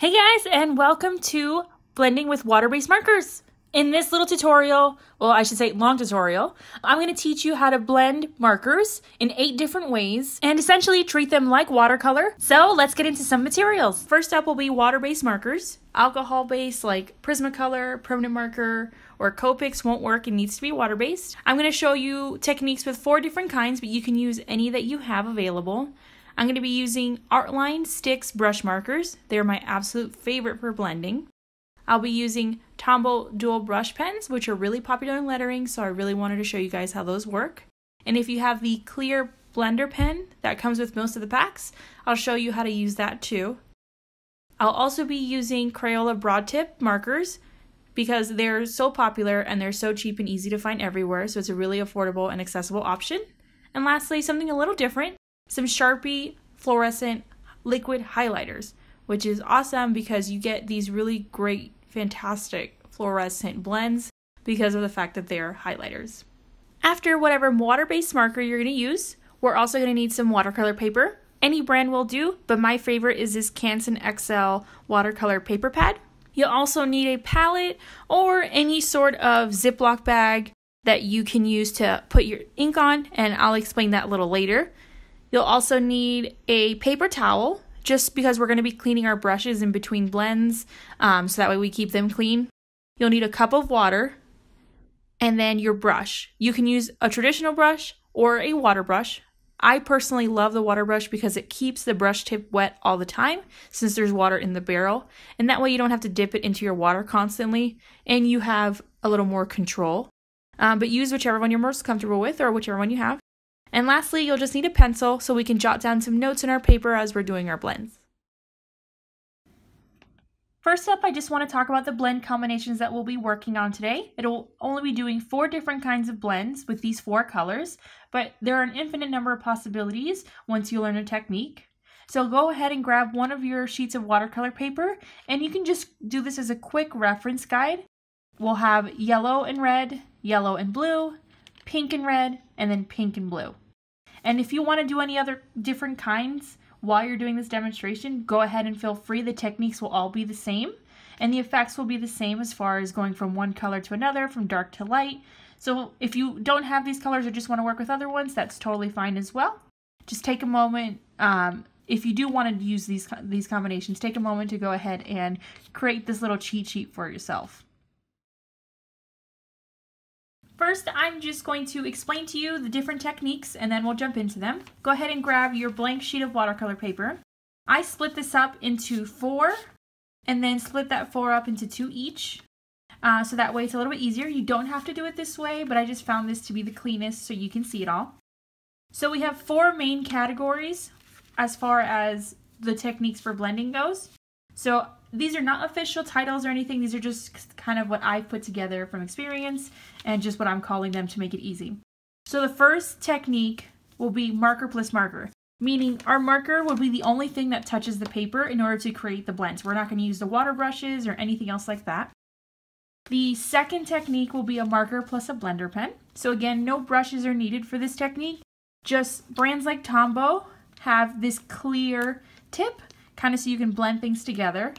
Hey guys, and welcome to Blending with Water-Based Markers. In this little tutorial, well, I should say long tutorial, I'm going to teach you how to blend markers in eight different ways and essentially treat them like watercolor. So let's get into some materials. First up will be water-based markers. Alcohol-based like Prismacolor, permanent marker, or Copics won't work. It needs to be water-based. I'm going to show you techniques with four different kinds, but you can use any that you have available. I'm going to be using Artline Stix brush markers. They're my absolute favorite for blending. I'll be using Tombow dual brush pens, which are really popular in lettering, so I really wanted to show you guys how those work. And if you have the clear blender pen that comes with most of the packs, I'll show you how to use that too. I'll also be using Crayola broad tip markers because they're so popular and they're so cheap and easy to find everywhere, so it's a really affordable and accessible option. And lastly, something a little different, some Sharpie fluorescent liquid highlighters, which is awesome because you get these really great, fantastic fluorescent blends because of the fact that they're highlighters. After whatever water-based marker you're going to use, we're also going to need some watercolor paper. Any brand will do, but my favorite is this Canson XL watercolor paper pad. You'll also need a palette or any sort of Ziploc bag that you can use to put your ink on, and I'll explain that a little later. You'll also need a paper towel just because we're going to be cleaning our brushes in between blends um, so that way we keep them clean. You'll need a cup of water and then your brush. You can use a traditional brush or a water brush. I personally love the water brush because it keeps the brush tip wet all the time since there's water in the barrel. And that way you don't have to dip it into your water constantly and you have a little more control. Um, but use whichever one you're most comfortable with or whichever one you have. And lastly, you'll just need a pencil so we can jot down some notes in our paper as we're doing our blends. First up, I just want to talk about the blend combinations that we'll be working on today. It'll only be doing four different kinds of blends with these four colors, but there are an infinite number of possibilities once you learn a technique. So go ahead and grab one of your sheets of watercolor paper, and you can just do this as a quick reference guide. We'll have yellow and red, yellow and blue, pink and red, and then pink and blue. And if you want to do any other different kinds while you're doing this demonstration, go ahead and feel free. The techniques will all be the same and the effects will be the same as far as going from one color to another, from dark to light. So if you don't have these colors or just want to work with other ones, that's totally fine as well. Just take a moment, um, if you do want to use these, these combinations, take a moment to go ahead and create this little cheat sheet for yourself. First, I'm just going to explain to you the different techniques and then we'll jump into them. Go ahead and grab your blank sheet of watercolor paper. I split this up into four and then split that four up into two each. Uh, so that way it's a little bit easier. You don't have to do it this way, but I just found this to be the cleanest so you can see it all. So we have four main categories as far as the techniques for blending goes. So these are not official titles or anything. These are just kind of what I've put together from experience and just what I'm calling them to make it easy. So the first technique will be marker plus marker, meaning our marker will be the only thing that touches the paper in order to create the blends. We're not going to use the water brushes or anything else like that. The second technique will be a marker plus a blender pen. So again, no brushes are needed for this technique. Just brands like Tombow have this clear tip, kind of so you can blend things together.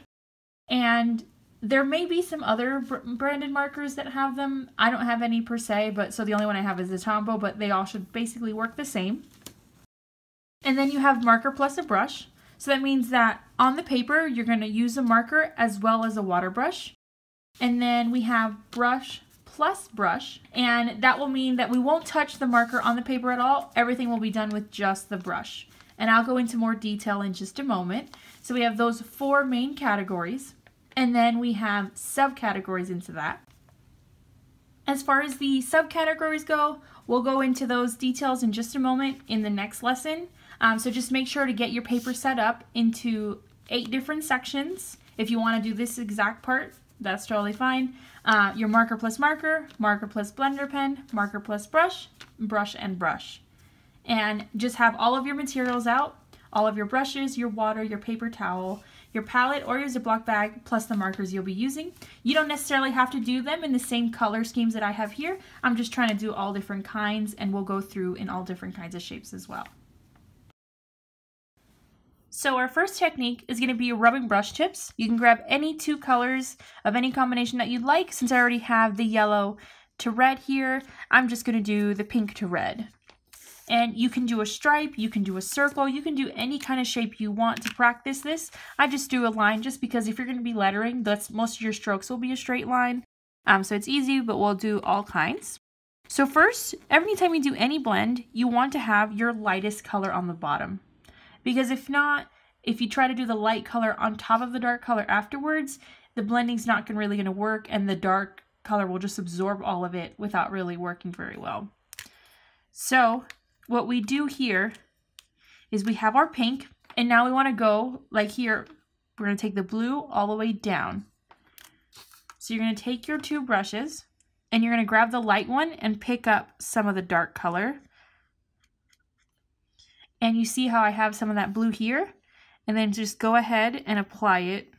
And there may be some other branded markers that have them. I don't have any per se, but so the only one I have is the Tombow, but they all should basically work the same. And then you have marker plus a brush. So that means that on the paper, you're going to use a marker as well as a water brush. And then we have brush plus brush. And that will mean that we won't touch the marker on the paper at all. Everything will be done with just the brush. And I'll go into more detail in just a moment. So we have those four main categories. And then we have subcategories into that. As far as the subcategories go, we'll go into those details in just a moment in the next lesson. Um, so just make sure to get your paper set up into eight different sections. If you want to do this exact part, that's totally fine. Uh, your marker plus marker, marker plus blender pen, marker plus brush, brush and brush. And just have all of your materials out, all of your brushes, your water, your paper towel, your palette or your Ziploc bag plus the markers you'll be using. You don't necessarily have to do them in the same color schemes that I have here. I'm just trying to do all different kinds and we'll go through in all different kinds of shapes as well. So our first technique is going to be rubbing brush tips. You can grab any two colors of any combination that you'd like. Since I already have the yellow to red here, I'm just going to do the pink to red. And you can do a stripe, you can do a circle, you can do any kind of shape you want to practice this. I just do a line just because if you're going to be lettering, that's most of your strokes will be a straight line. Um, so it's easy, but we'll do all kinds. So first, every time you do any blend, you want to have your lightest color on the bottom. Because if not, if you try to do the light color on top of the dark color afterwards, the blending's not gonna really going to work and the dark color will just absorb all of it without really working very well. So what we do here is we have our pink and now we want to go like here, we're going to take the blue all the way down. So you're going to take your two brushes and you're going to grab the light one and pick up some of the dark color and you see how I have some of that blue here? And then just go ahead and apply it.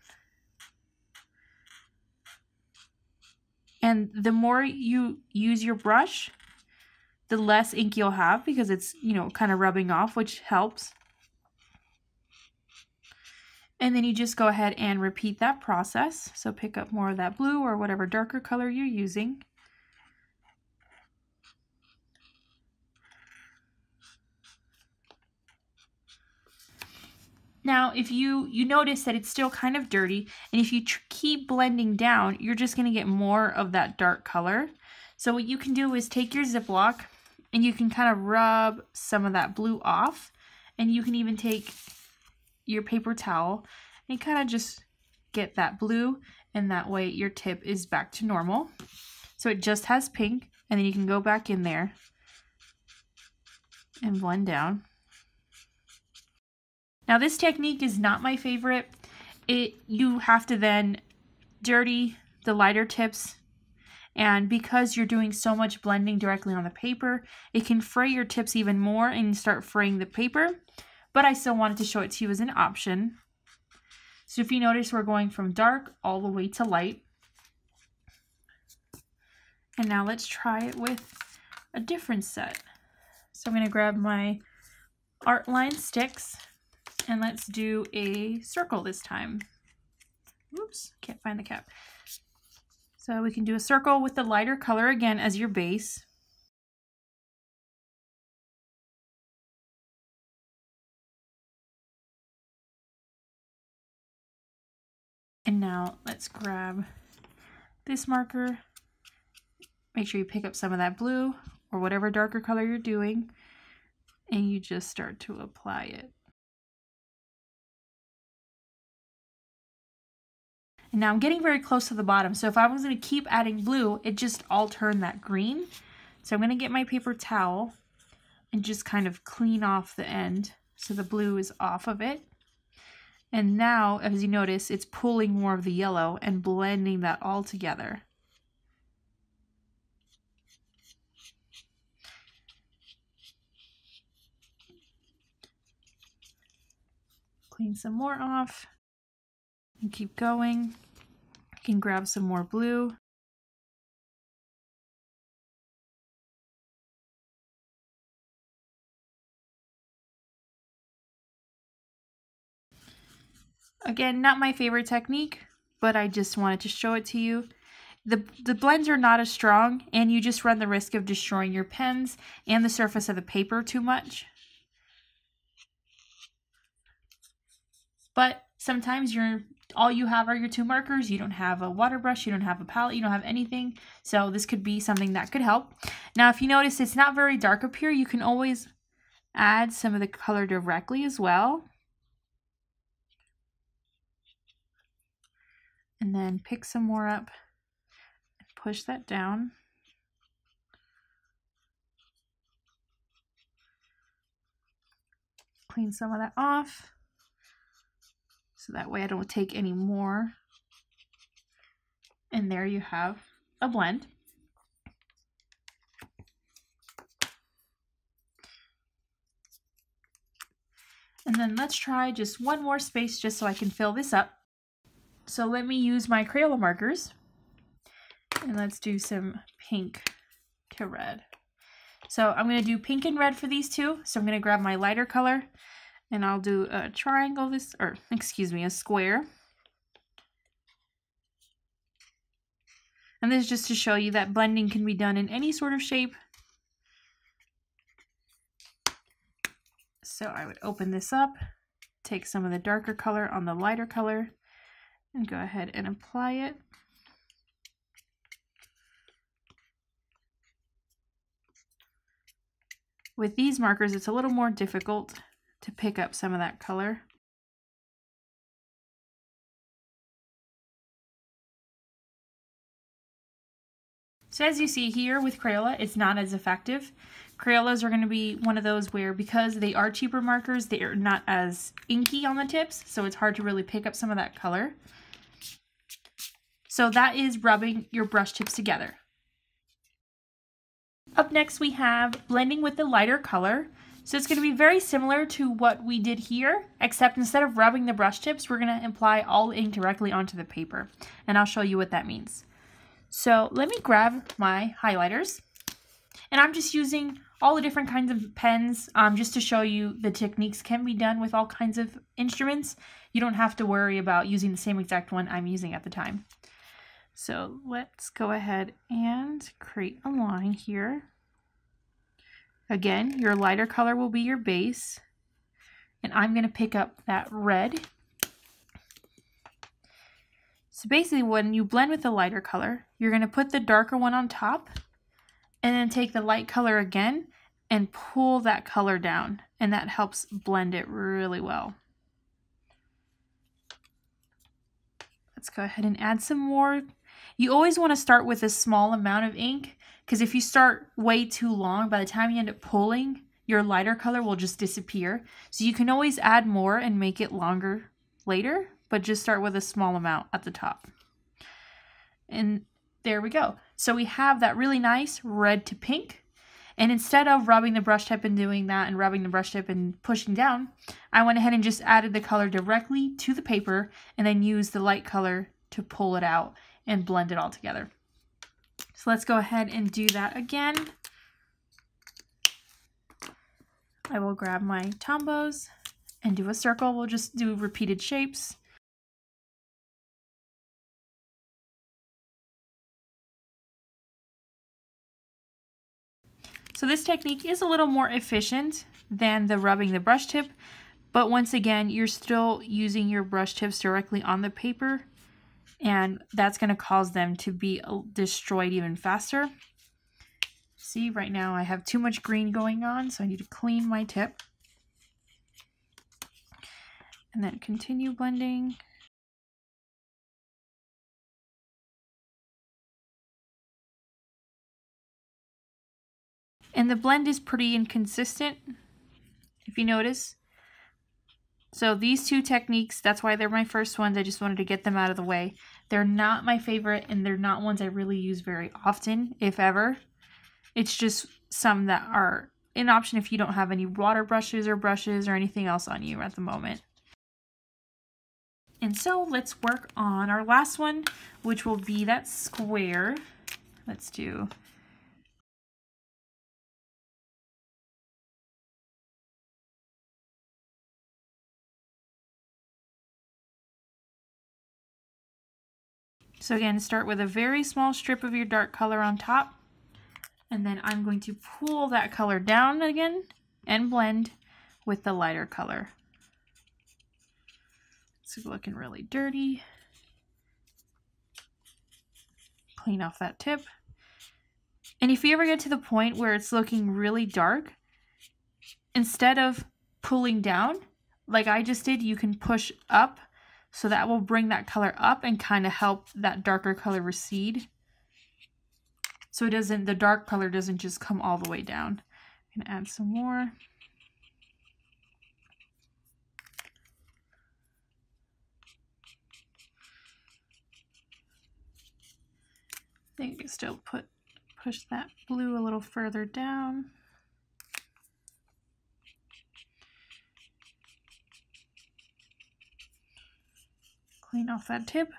And the more you use your brush, the less ink you'll have because it's, you know, kind of rubbing off, which helps. And then you just go ahead and repeat that process. So pick up more of that blue or whatever darker color you're using. Now, if you, you notice that it's still kind of dirty, and if you keep blending down, you're just going to get more of that dark color. So what you can do is take your Ziploc, and you can kind of rub some of that blue off, and you can even take your paper towel and kind of just get that blue, and that way your tip is back to normal. So it just has pink, and then you can go back in there and blend down. Now this technique is not my favorite. It You have to then dirty the lighter tips and because you're doing so much blending directly on the paper, it can fray your tips even more and start fraying the paper. But I still wanted to show it to you as an option. So if you notice, we're going from dark all the way to light. And now let's try it with a different set. So I'm going to grab my Artline Stix and let's do a circle this time. Oops, can't find the cap. So we can do a circle with the lighter color again as your base. And now let's grab this marker. Make sure you pick up some of that blue or whatever darker color you're doing and you just start to apply it. And now I'm getting very close to the bottom. So if I was going to keep adding blue, it just all turned that green. So I'm going to get my paper towel and just kind of clean off the end so the blue is off of it. And now, as you notice, it's pulling more of the yellow and blending that all together. Clean some more off and keep going. I can grab some more blue. Again, not my favorite technique, but I just wanted to show it to you. The, the blends are not as strong, and you just run the risk of destroying your pens and the surface of the paper too much. But sometimes you're all you have are your two markers. You don't have a water brush, you don't have a palette, you don't have anything. So this could be something that could help. Now, if you notice it's not very dark up here, you can always add some of the color directly as well. And then pick some more up and push that down. Clean some of that off. So that way I don't take any more. And there you have a blend. And then let's try just one more space just so I can fill this up. So let me use my Crayola markers. And let's do some pink to red. So I'm going to do pink and red for these two. So I'm going to grab my lighter color And I'll do a triangle this, or excuse me, a square. And this is just to show you that blending can be done in any sort of shape. So I would open this up, take some of the darker color on the lighter color, and go ahead and apply it. With these markers, it's a little more difficult to pick up some of that color. So as you see here with Crayola, it's not as effective. Crayolas are going to be one of those where because they are cheaper markers, they are not as inky on the tips, so it's hard to really pick up some of that color. So that is rubbing your brush tips together. Up next we have blending with the lighter color. So it's going to be very similar to what we did here, except instead of rubbing the brush tips, we're going to apply all the ink directly onto the paper. And I'll show you what that means. So let me grab my highlighters. And I'm just using all the different kinds of pens um, just to show you the techniques can be done with all kinds of instruments. You don't have to worry about using the same exact one I'm using at the time. So let's go ahead and create a line here. Again, your lighter color will be your base. And I'm going to pick up that red. So basically when you blend with the lighter color, you're going to put the darker one on top and then take the light color again and pull that color down. And that helps blend it really well. Let's go ahead and add some more you always want to start with a small amount of ink because if you start way too long, by the time you end up pulling, your lighter color will just disappear. So you can always add more and make it longer later, but just start with a small amount at the top. And there we go. So we have that really nice red to pink. And instead of rubbing the brush tip and doing that and rubbing the brush tip and pushing down, I went ahead and just added the color directly to the paper and then used the light color to pull it out and blend it all together. So let's go ahead and do that again. I will grab my Tombows and do a circle. We'll just do repeated shapes. So this technique is a little more efficient than the rubbing the brush tip, but once again, you're still using your brush tips directly on the paper and that's going to cause them to be uh, destroyed even faster. See, right now I have too much green going on, so I need to clean my tip. And then continue blending. And the blend is pretty inconsistent, if you notice. So these two techniques, that's why they're my first ones. I just wanted to get them out of the way. They're not my favorite and they're not ones I really use very often, if ever. It's just some that are an option if you don't have any water brushes or brushes or anything else on you at the moment. And so let's work on our last one, which will be that square. Let's do So again, start with a very small strip of your dark color on top. And then I'm going to pull that color down again and blend with the lighter color. It's looking really dirty. Clean off that tip. And if you ever get to the point where it's looking really dark, instead of pulling down, like I just did, you can push up so that will bring that color up and kind of help that darker color recede. So it doesn't, the dark color doesn't just come all the way down. I'm gonna add some more. I think you can still put push that blue a little further down. clean off that tip.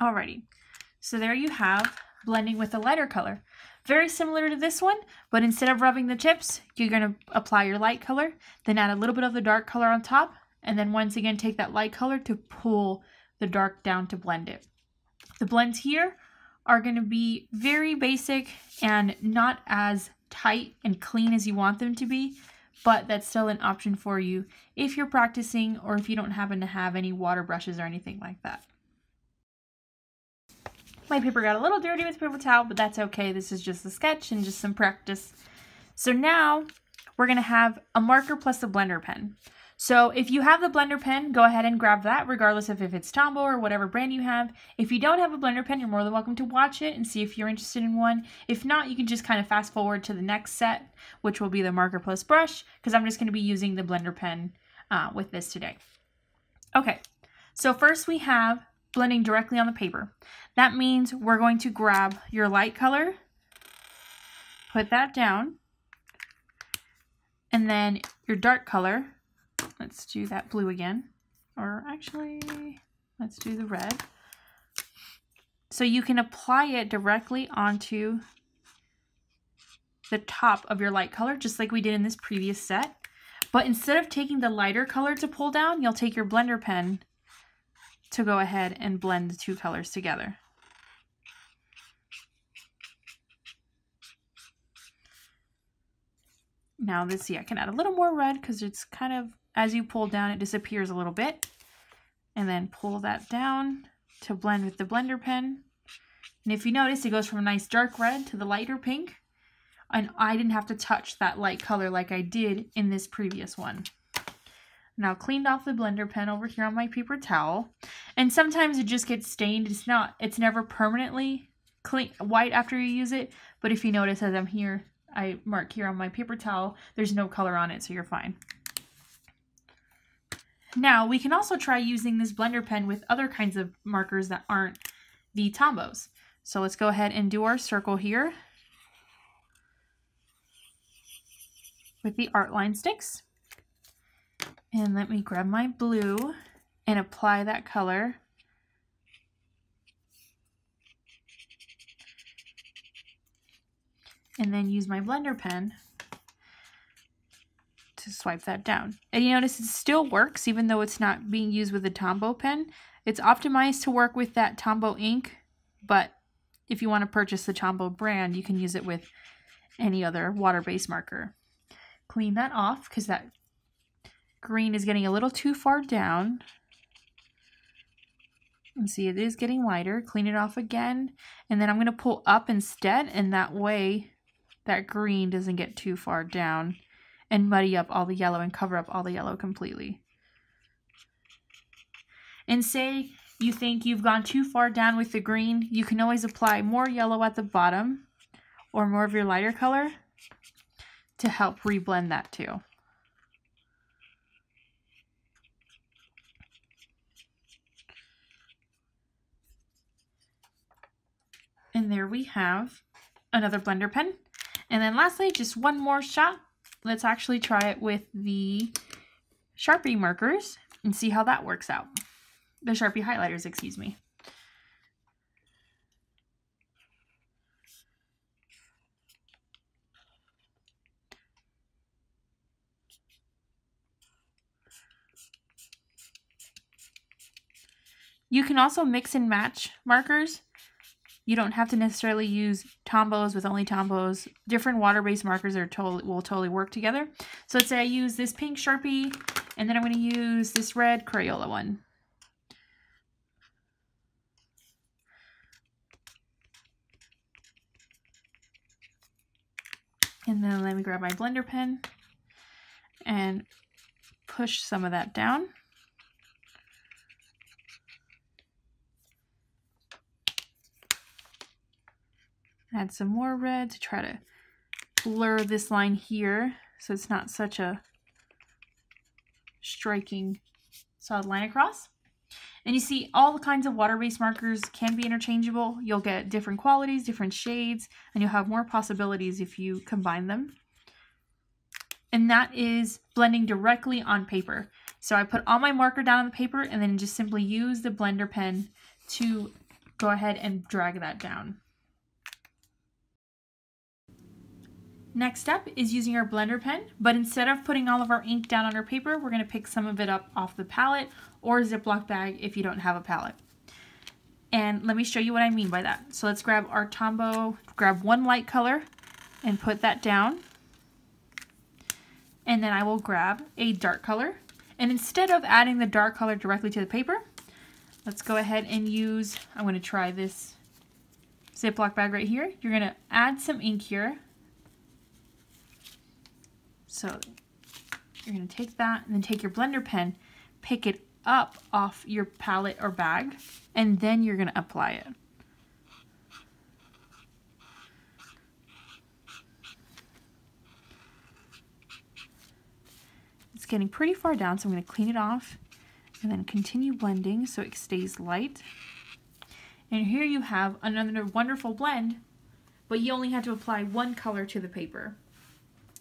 Alrighty, so there you have blending with a lighter color. Very similar to this one, but instead of rubbing the tips, you're going to apply your light color, then add a little bit of the dark color on top, and then once again take that light color to pull the dark down to blend it. The blends here are going to be very basic and not as tight and clean as you want them to be, but that's still an option for you if you're practicing or if you don't happen to have any water brushes or anything like that. My paper got a little dirty with paper towel, but that's okay. This is just a sketch and just some practice. So now we're going to have a marker plus a blender pen. So if you have the blender pen, go ahead and grab that regardless of if it's Tombow or whatever brand you have. If you don't have a blender pen, you're more than welcome to watch it and see if you're interested in one. If not, you can just kind of fast forward to the next set, which will be the marker plus brush, because I'm just going to be using the blender pen uh, with this today. Okay, so first we have blending directly on the paper. That means we're going to grab your light color, put that down, and then your dark color, Let's do that blue again. Or actually, let's do the red. So you can apply it directly onto the top of your light color, just like we did in this previous set. But instead of taking the lighter color to pull down, you'll take your blender pen to go ahead and blend the two colors together. Now let's see, I can add a little more red because it's kind of as you pull down, it disappears a little bit. And then pull that down to blend with the blender pen. And if you notice, it goes from a nice dark red to the lighter pink. And I didn't have to touch that light color like I did in this previous one. Now cleaned off the blender pen over here on my paper towel. And sometimes it just gets stained. It's not, it's never permanently clean white after you use it. But if you notice as I'm here, I mark here on my paper towel, there's no color on it, so you're fine. Now, we can also try using this blender pen with other kinds of markers that aren't the Tombows. So let's go ahead and do our circle here with the Artline Stix. And let me grab my blue and apply that color. And then use my blender pen to swipe that down. And you notice it still works even though it's not being used with the Tombow pen. It's optimized to work with that Tombow ink, but if you want to purchase the Tombow brand, you can use it with any other water-based marker. Clean that off because that green is getting a little too far down. And see, it is getting lighter. Clean it off again. And then I'm going to pull up instead, and that way that green doesn't get too far down and muddy up all the yellow and cover up all the yellow completely. And say you think you've gone too far down with the green, you can always apply more yellow at the bottom or more of your lighter color to help reblend that too. And there we have another blender pen. And then lastly, just one more shot let's actually try it with the Sharpie markers and see how that works out. The Sharpie highlighters, excuse me. You can also mix and match markers you don't have to necessarily use Tombows with only Tombows. Different water-based markers are totally will totally work together. So let's say I use this pink Sharpie, and then I'm going to use this red Crayola one. And then let me grab my blender pen and push some of that down. Add some more red to try to blur this line here so it's not such a striking solid line across. And you see all the kinds of water-based markers can be interchangeable. You'll get different qualities, different shades, and you'll have more possibilities if you combine them. And that is blending directly on paper. So I put all my marker down on the paper and then just simply use the blender pen to go ahead and drag that down. Next up is using our blender pen, but instead of putting all of our ink down on our paper, we're gonna pick some of it up off the palette or Ziploc bag if you don't have a palette. And let me show you what I mean by that. So let's grab our Tombow, grab one light color and put that down. And then I will grab a dark color. And instead of adding the dark color directly to the paper, let's go ahead and use, I'm gonna try this Ziploc bag right here. You're gonna add some ink here so you're to take that and then take your blender pen, pick it up off your palette or bag, and then you're to apply it. It's getting pretty far down, so I'm to clean it off and then continue blending so it stays light. And here you have another wonderful blend, but you only had to apply one color to the paper.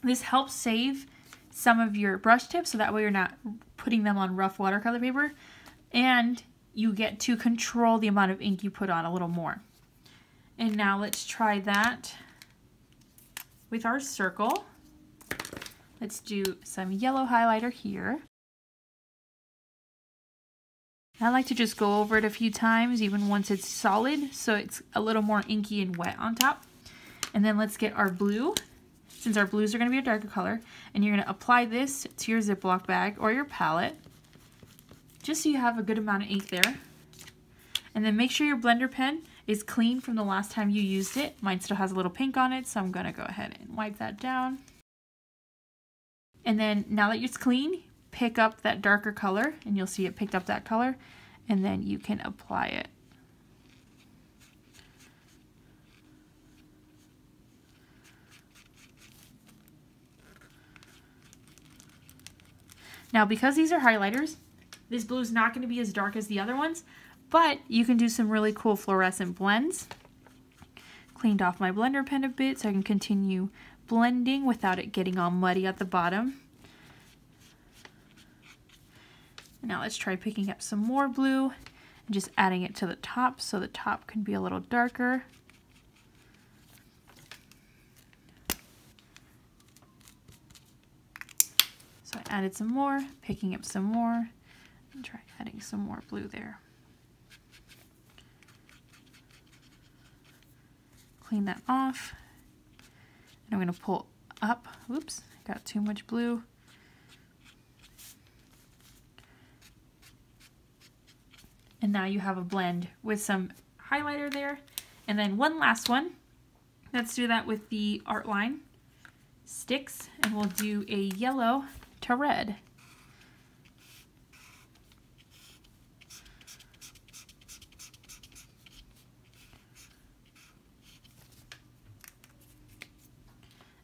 This helps save some of your brush tips so that way you're not putting them on rough watercolor paper and you get to control the amount of ink you put on a little more. And now let's try that with our circle. Let's do some yellow highlighter here. I like to just go over it a few times, even once it's solid, so it's a little more inky and wet on top. And then let's get our blue since our blues are going to be a darker color, and you're going to apply this to your Ziploc bag or your palette, just so you have a good amount of ink there. And then make sure your blender pen is clean from the last time you used it. Mine still has a little pink on it, so I'm going to go ahead and wipe that down. And then now that it's clean, pick up that darker color, and you'll see it picked up that color, and then you can apply it. Now, because these are highlighters, this blue is not going to be as dark as the other ones, but you can do some really cool fluorescent blends. Cleaned off my blender pen a bit so I can continue blending without it getting all muddy at the bottom. Now let's try picking up some more blue and just adding it to the top so the top can be a little darker. Added some more, picking up some more, and try adding some more blue there. Clean that off. And I'm going to pull up. Oops, got too much blue. And now you have a blend with some highlighter there. And then one last one. Let's do that with the art line sticks and we'll do a yellow to red.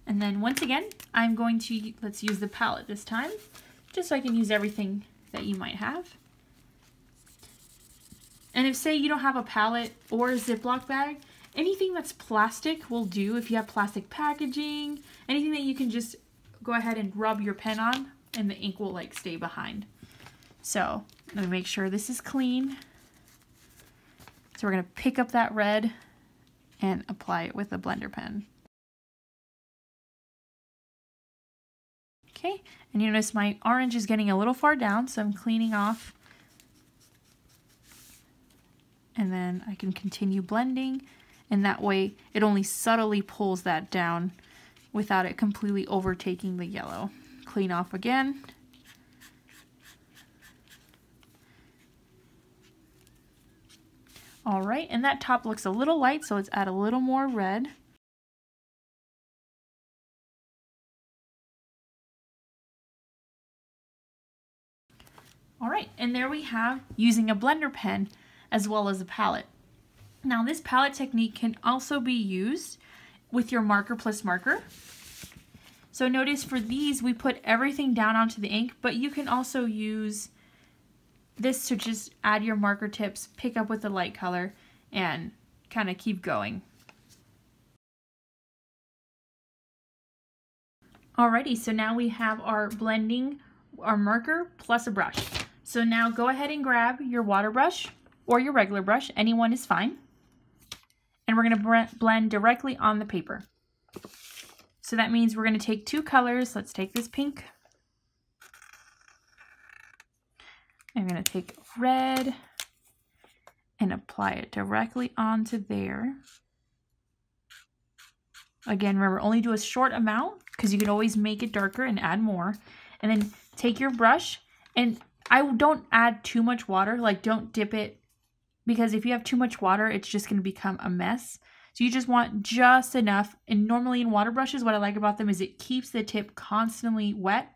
And then once again, I'm going to, let's use the palette this time, just so I can use everything that you might have. And if say you don't have a palette or a Ziploc bag, anything that's plastic will do if you have plastic packaging, anything that you can just go ahead and rub your pen on and the ink will like stay behind. So let me make sure this is clean. So we're going to pick up that red and apply it with a blender pen. Okay, and you notice my orange is getting a little far down, so I'm cleaning off. And then I can continue blending, and that way it only subtly pulls that down without it completely overtaking the yellow. Clean off again. All right, and that top looks a little light, so let's add a little more red. All right, and there we have using a blender pen as well as a palette. Now this palette technique can also be used with your marker plus marker. So notice for these, we put everything down onto the ink, but you can also use this to just add your marker tips, pick up with the light color, and kind of keep going. Alrighty, so now we have our blending, our marker plus a brush. So now go ahead and grab your water brush or your regular brush. Anyone is fine. And we're going to blend directly on the paper. So that means we're going to take two colors. Let's take this pink. I'm going to take red and apply it directly onto there. Again, remember, only do a short amount because you can always make it darker and add more. And then take your brush and I don't add too much water. Like, don't dip it because if you have too much water, it's just going to become a mess. So you just want just enough. And normally in water brushes, what I like about them is it keeps the tip constantly wet,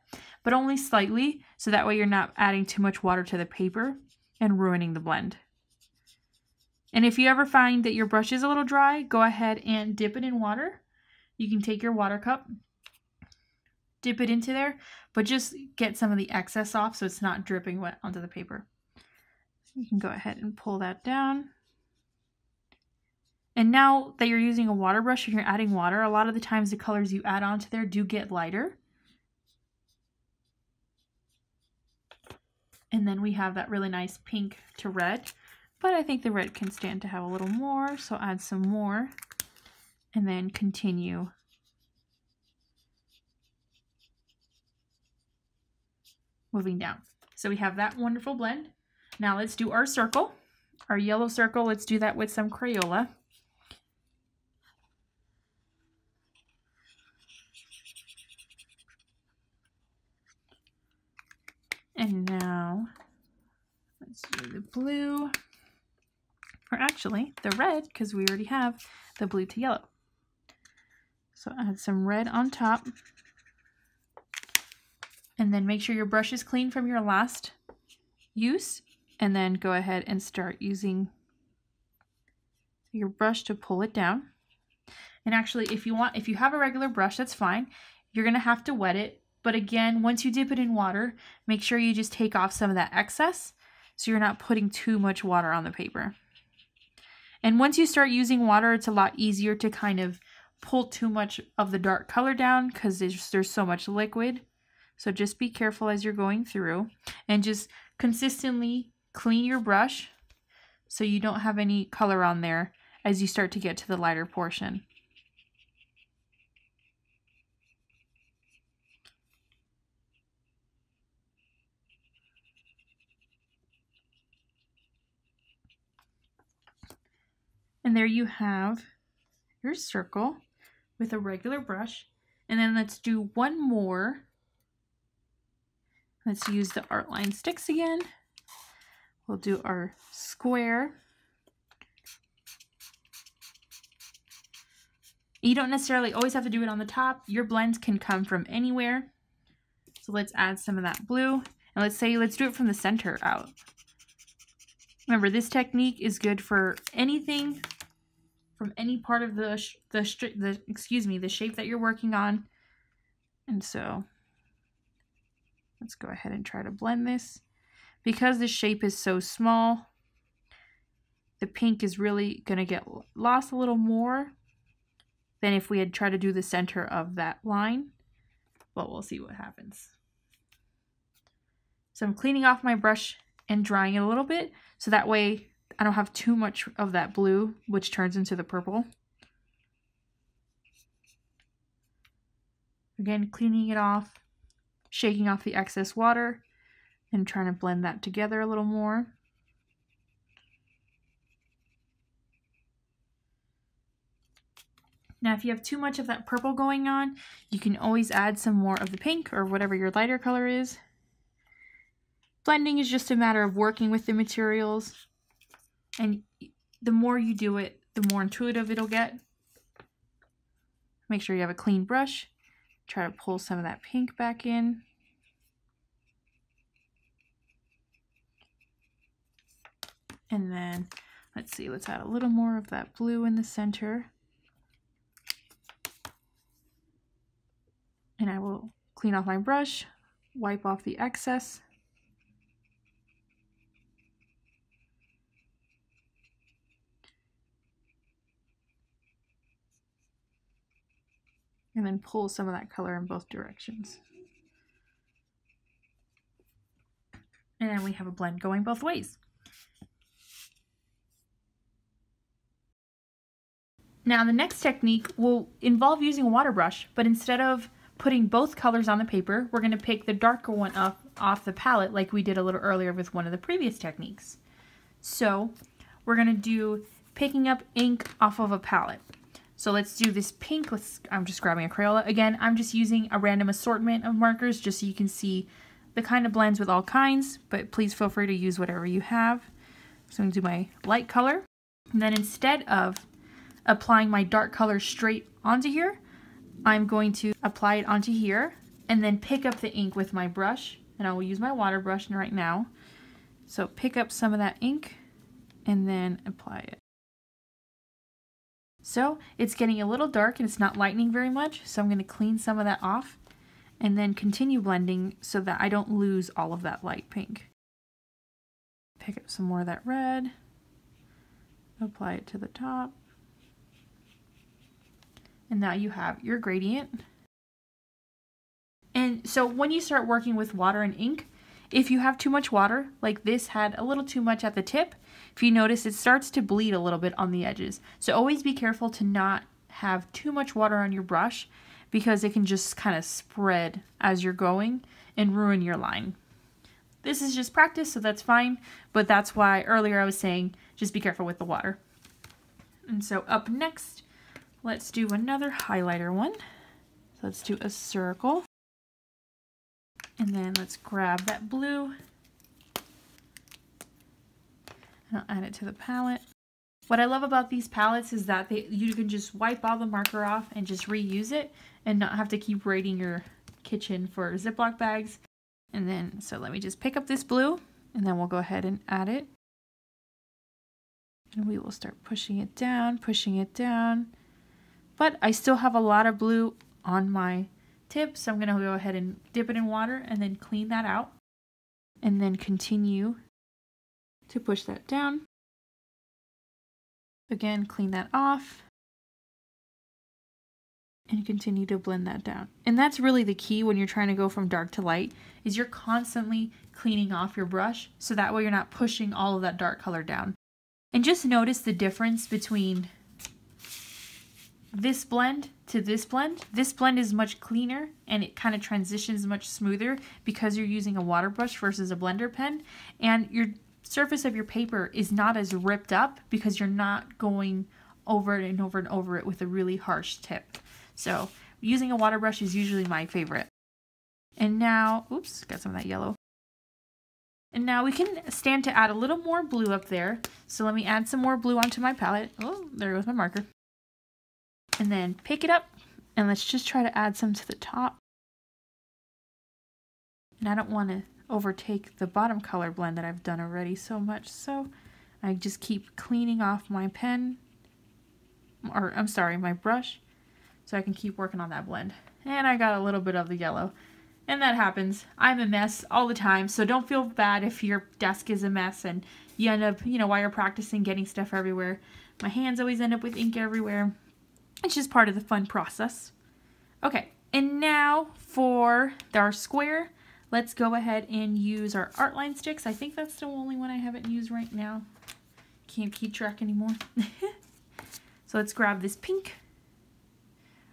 but only slightly. So that way you're not adding too much water to the paper and ruining the blend. And if you ever find that your brush is a little dry, go ahead and dip it in water. You can take your water cup, dip it into there, but just get some of the excess off so it's not dripping wet onto the paper. You can go ahead and pull that down. And now that you're using a water brush and you're adding water, a lot of the times the colors you add onto there do get lighter. And then we have that really nice pink to red but I think the red can stand to have a little more, so add some more and then continue. Moving down. So we have that wonderful blend. Now let's do our circle. Our yellow circle, let's do that with some Crayola. And now let's do the blue or actually the red because we already have the blue to yellow. So add some red on top and then make sure your brush is clean from your last use and then go ahead and start using your brush to pull it down. And actually if you want, if you have a regular brush, that's fine. You're gonna have to wet it. But again, once you dip it in water, make sure you just take off some of that excess so you're not putting too much water on the paper. And once you start using water, it's a lot easier to kind of pull too much of the dark color down because there's, there's so much liquid. So just be careful as you're going through and just consistently clean your brush so you don't have any color on there as you start to get to the lighter portion. And there you have your circle with a regular brush. And then let's do one more. Let's use the Artline Stix again. We'll do our square. You don't necessarily always have to do it on the top. Your blends can come from anywhere. So let's add some of that blue. And let's say, let's do it from the center out. Remember, this technique is good for anything from any part of the, the, the, excuse me, the shape that you're working on. And so let's go ahead and try to blend this. Because the shape is so small, the pink is really going to get lost a little more than if we had tried to do the center of that line. But we'll see what happens. So I'm cleaning off my brush and drying it a little bit so that way I don't have too much of that blue, which turns into the purple. Again, cleaning it off, shaking off the excess water, and trying to blend that together a little more. Now, if you have too much of that purple going on, you can always add some more of the pink or whatever your lighter color is. Blending is just a matter of working with the materials and the more you do it, the more intuitive it'll get. Make sure you have a clean brush. Try to pull some of that pink back in. And then, let's see, let's add a little more of that blue in the center. And I will clean off my brush, wipe off the excess. and then pull some of that color in both directions. And then we have a blend going both ways. Now the next technique will involve using a water brush, but instead of putting both colors on the paper, we're going to pick the darker one up off the palette like we did a little earlier with one of the previous techniques. So we're going to do picking up ink off of a palette. So let's do this pink. Let's, I'm just grabbing a Crayola. Again, I'm just using a random assortment of markers just so you can see the kind of blends with all kinds, but please feel free to use whatever you have. So I'm going to do my light color. And then instead of applying my dark color straight onto here, I'm going to apply it onto here and then pick up the ink with my brush. And I will use my water brush right now. So pick up some of that ink and then apply it. So it's getting a little dark and it's not lightening very much. So I'm going to clean some of that off and then continue blending so that I don't lose all of that light pink. Pick up some more of that red, apply it to the top. And now you have your gradient. And so when you start working with water and ink, if you have too much water, like this had a little too much at the tip, if you notice it starts to bleed a little bit on the edges. So always be careful to not have too much water on your brush because it can just kind of spread as you're going and ruin your line. This is just practice, so that's fine, but that's why earlier I was saying just be careful with the water. And so up next, let's do another highlighter one. So let's do a circle. And then let's grab that blue. And I'll add it to the palette. What I love about these palettes is that they you can just wipe all the marker off and just reuse it and not have to keep raiding your kitchen for Ziploc bags. And then, so let me just pick up this blue and then we'll go ahead and add it. And we will start pushing it down, pushing it down. But I still have a lot of blue on my tip, so I'm going to go ahead and dip it in water and then clean that out. And then continue to push that down. Again, clean that off. And continue to blend that down. And that's really the key when you're trying to go from dark to light, is you're constantly cleaning off your brush, so that way you're not pushing all of that dark color down. And just notice the difference between this blend to this blend. This blend is much cleaner and it kind of transitions much smoother because you're using a water brush versus a blender pen. And your surface of your paper is not as ripped up because you're not going over it and over and over it with a really harsh tip. So using a water brush is usually my favorite. And now, oops, got some of that yellow. And now we can stand to add a little more blue up there. So let me add some more blue onto my palette. Oh, there goes my marker. And then pick it up and let's just try to add some to the top. And I don't want to overtake the bottom color blend that I've done already so much. So I just keep cleaning off my pen, or I'm sorry, my brush, so I can keep working on that blend. And I got a little bit of the yellow. And that happens. I'm a mess all the time, so don't feel bad if your desk is a mess and you end up, you know, while you're practicing, getting stuff everywhere. My hands always end up with ink everywhere. It's just part of the fun process. Okay, and now for our square, let's go ahead and use our Artline Stix. I think that's the only one I haven't used right now. Can't keep track anymore. so let's grab this pink.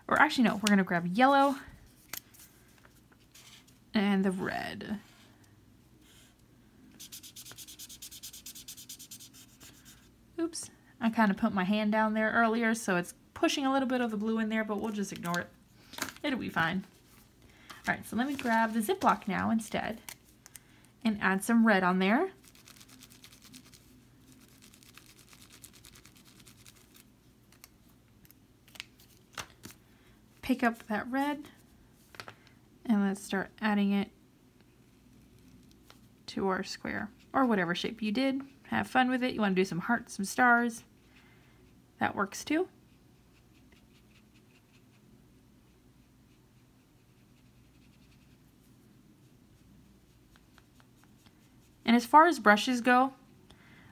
Or actually, no, we're going to grab yellow and the red. Oops, I kind of put my hand down there earlier, so it's pushing a little bit of the blue in there, but we'll just ignore it. It'll be fine. All right, so let me grab the Ziploc now instead and add some red on there. Pick up that red and let's start adding it to our square or whatever shape you did. Have fun with it. You want to do some hearts, some stars. That works too. And as far as brushes go,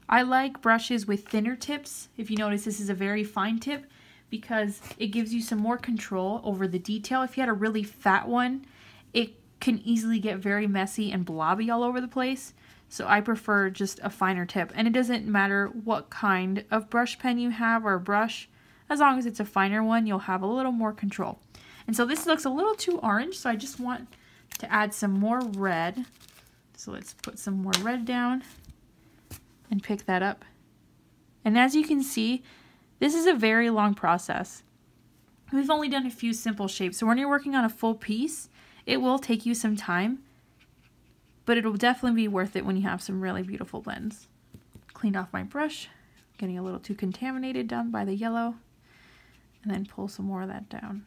I like brushes with thinner tips. If you notice, this is a very fine tip because it gives you some more control over the detail. If you had a really fat one, it can easily get very messy and blobby all over the place. So I prefer just a finer tip. And it doesn't matter what kind of brush pen you have or brush. As long as it's a finer one, you'll have a little more control. And so this looks a little too orange, so I just want to add some more red. So let's put some more red down and pick that up. And as you can see, this is a very long process. We've only done a few simple shapes, so when you're working on a full piece, it will take you some time, but it'll definitely be worth it when you have some really beautiful blends. Cleaned off my brush, getting a little too contaminated down by the yellow, and then pull some more of that down.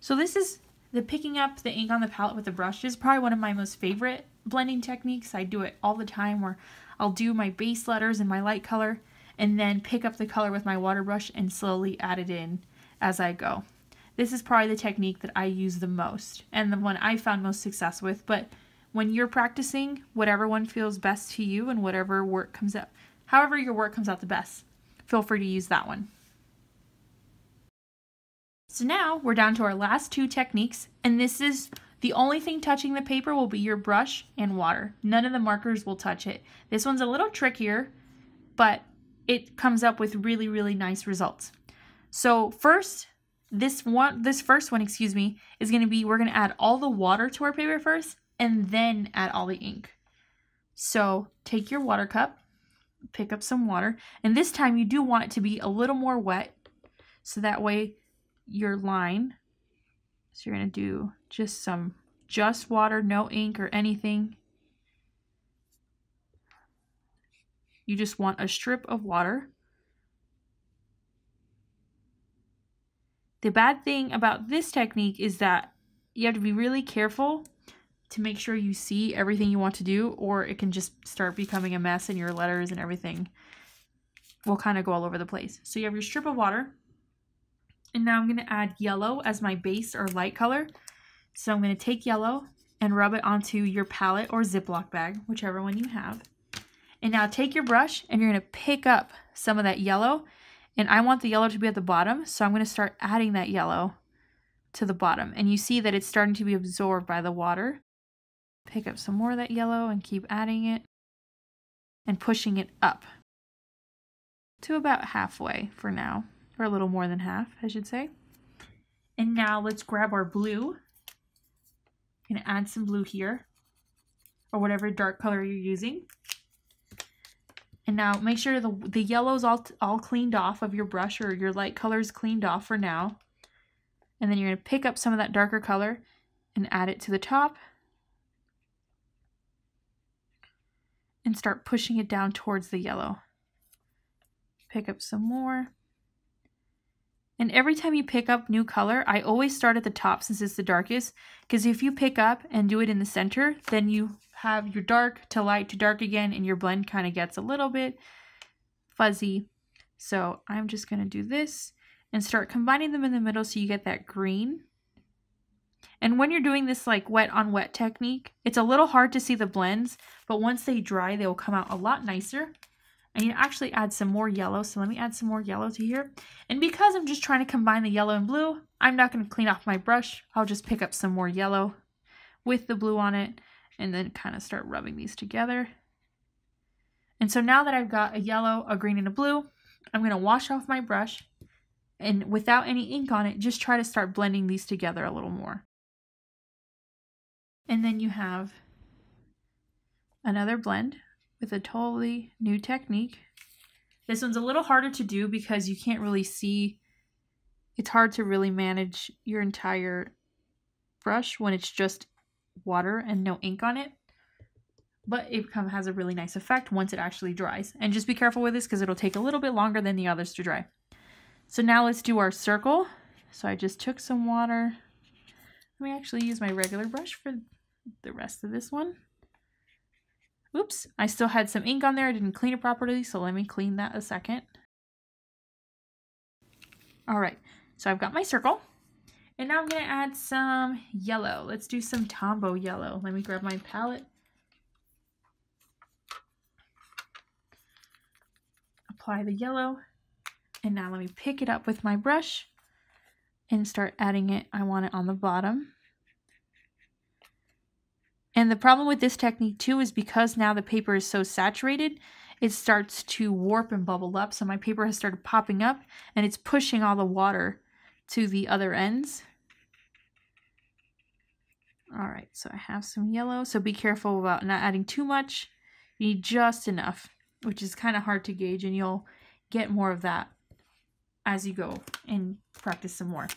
So this is the picking up the ink on the palette with the brush is probably one of my most favorite blending techniques. I do it all the time where I'll do my base letters in my light color and then pick up the color with my water brush and slowly add it in as I go. This is probably the technique that I use the most and the one I found most success with, but when you're practicing, whatever one feels best to you and whatever work comes out, however your work comes out the best, feel free to use that one. So now we're down to our last two techniques, and this is the only thing touching the paper will be your brush and water. None of the markers will touch it. This one's a little trickier, but it comes up with really, really nice results. So first, this one, this first one, excuse me, is going to be, we're going to add all the water to our paper first and then add all the ink. So take your water cup, pick up some water, and this time you do want it to be a little more wet so that way your line, so you're going to do just some, just water, no ink or anything. You just want a strip of water. The bad thing about this technique is that you have to be really careful to make sure you see everything you want to do or it can just start becoming a mess and your letters and everything will kind of go all over the place. So you have your strip of water and now I'm going to add yellow as my base or light color. So I'm going to take yellow and rub it onto your palette or Ziploc bag, whichever one you have. And now take your brush and you're going to pick up some of that yellow. And I want the yellow to be at the bottom, so I'm going to start adding that yellow to the bottom. And you see that it's starting to be absorbed by the water. Pick up some more of that yellow and keep adding it and pushing it up to about halfway for now, or a little more than half, I should say. And now let's grab our blue. To add some blue here, or whatever dark color you're using. And now make sure the, the yellow's all, all cleaned off of your brush or your light color's cleaned off for now. And then you're going to pick up some of that darker color and add it to the top. And start pushing it down towards the yellow. Pick up some more. And every time you pick up new color, I always start at the top since it's the darkest. Because if you pick up and do it in the center, then you have your dark to light to dark again and your blend kind of gets a little bit fuzzy. So I'm just going to do this and start combining them in the middle so you get that green. And when you're doing this like wet on wet technique, it's a little hard to see the blends, but once they dry, they will come out a lot nicer. I need to actually add some more yellow, so let me add some more yellow to here. And because I'm just trying to combine the yellow and blue, I'm not going to clean off my brush. I'll just pick up some more yellow with the blue on it and then kind of start rubbing these together. And so now that I've got a yellow, a green, and a blue, I'm going to wash off my brush and without any ink on it, just try to start blending these together a little more. And then you have another blend with a totally new technique. This one's a little harder to do because you can't really see, it's hard to really manage your entire brush when it's just water and no ink on it. But it has a really nice effect once it actually dries. And just be careful with this because it'll take a little bit longer than the others to dry. So now let's do our circle. So I just took some water. Let me actually use my regular brush for the rest of this one. Oops, I still had some ink on there. I didn't clean it properly, so let me clean that a second. All right, so I've got my circle. And now I'm going to add some yellow. Let's do some Tombow yellow. Let me grab my palette. Apply the yellow. And now let me pick it up with my brush and start adding it. I want it on the bottom. And the problem with this technique too is because now the paper is so saturated, it starts to warp and bubble up. So my paper has started popping up and it's pushing all the water to the other ends. All right, so I have some yellow. So be careful about not adding too much. You need just enough, which is kind of hard to gauge and you'll get more of that as you go and practice some more.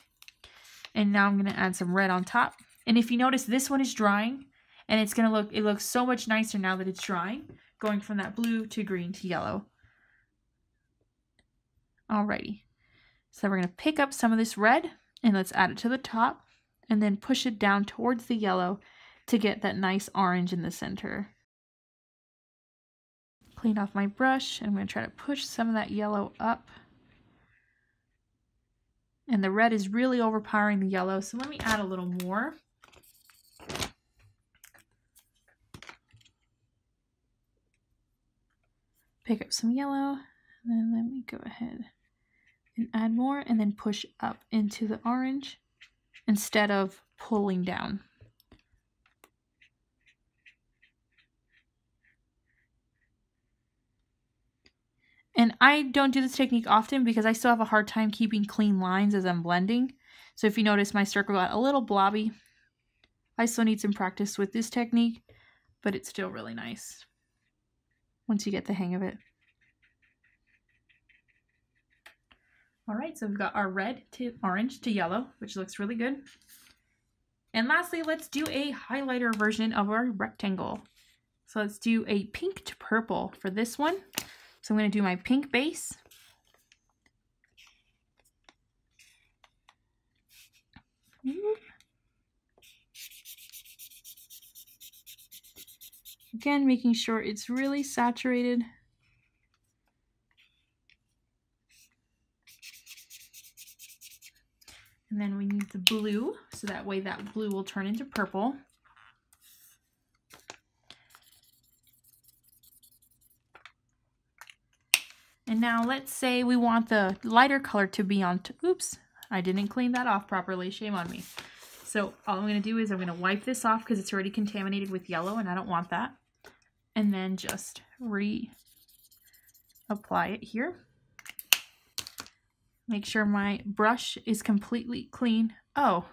And now I'm going to add some red on top. And if you notice, this one is drying and it's going to look, it looks so much nicer now that it's drying, going from that blue to green to yellow. Alrighty. So we're going to pick up some of this red and let's add it to the top and then push it down towards the yellow to get that nice orange in the center. Clean off my brush and I'm going to try to push some of that yellow up. And the red is really overpowering the yellow, so let me add a little more. Pick up some yellow, and then let me go ahead and add more, and then push up into the orange instead of pulling down. And I don't do this technique often because I still have a hard time keeping clean lines as I'm blending. So if you notice my circle got a little blobby, I still need some practice with this technique, but it's still really nice once you get the hang of it. All right, so we've got our red to orange to yellow, which looks really good. And lastly, let's do a highlighter version of our rectangle. So let's do a pink to purple for this one. So I'm going to do my pink base. Again, making sure it's really saturated. And then we need the blue, so that way that blue will turn into purple. And now let's say we want the lighter color to be on, oops, I didn't clean that off properly, shame on me. So all I'm going to do is I'm going to wipe this off because it's already contaminated with yellow and I don't want that. And then just re-apply it here. Make sure my brush is completely clean. Oh,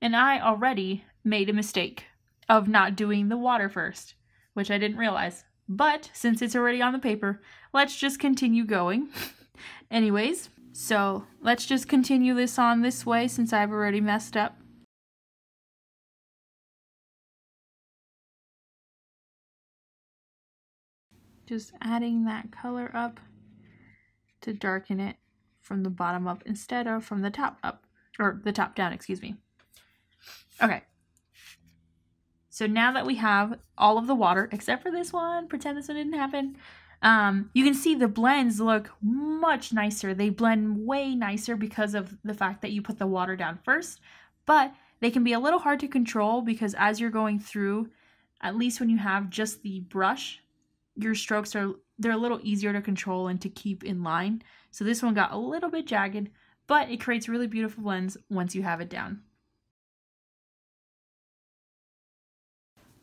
and I already made a mistake of not doing the water first, which I didn't realize. But since it's already on the paper, let's just continue going. Anyways, so let's just continue this on this way since I've already messed up. Just adding that color up to darken it from the bottom up instead of from the top up, or the top down, excuse me. Okay, so now that we have all of the water, except for this one, pretend this one didn't happen, um, you can see the blends look much nicer. They blend way nicer because of the fact that you put the water down first, but they can be a little hard to control because as you're going through, at least when you have just the brush, your strokes are they're a little easier to control and to keep in line. So this one got a little bit jagged, but it creates really beautiful blends once you have it down.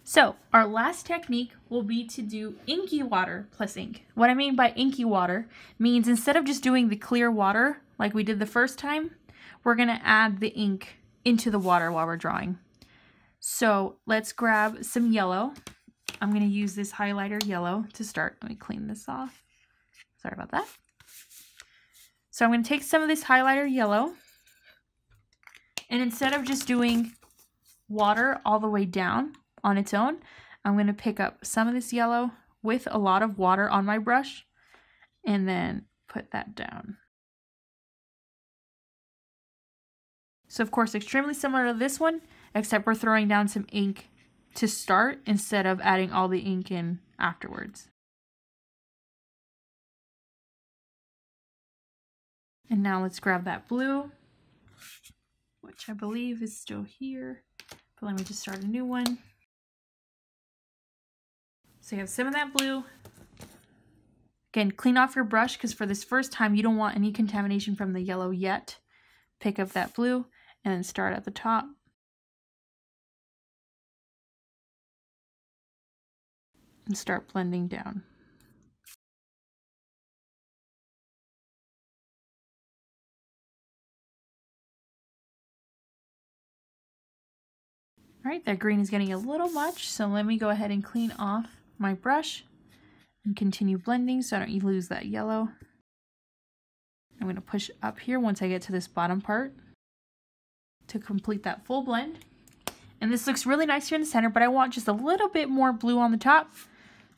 So our last technique will be to do inky water plus ink. What I mean by inky water means instead of just doing the clear water like we did the first time, we're gonna add the ink into the water while we're drawing. So let's grab some yellow. I'm gonna use this highlighter yellow to start. Let me clean this off. Sorry about that. So I'm gonna take some of this highlighter yellow and instead of just doing water all the way down, on its own. I'm going to pick up some of this yellow with a lot of water on my brush and then put that down. So of course, extremely similar to this one, except we're throwing down some ink to start instead of adding all the ink in afterwards. And now let's grab that blue, which I believe is still here. But let me just start a new one. So you have some of that blue. Again, clean off your brush because for this first time, you don't want any contamination from the yellow yet. Pick up that blue and then start at the top. and start blending down. All right, that green is getting a little much, so let me go ahead and clean off my brush and continue blending so I don't lose that yellow. I'm gonna push up here once I get to this bottom part to complete that full blend. And this looks really nice here in the center, but I want just a little bit more blue on the top.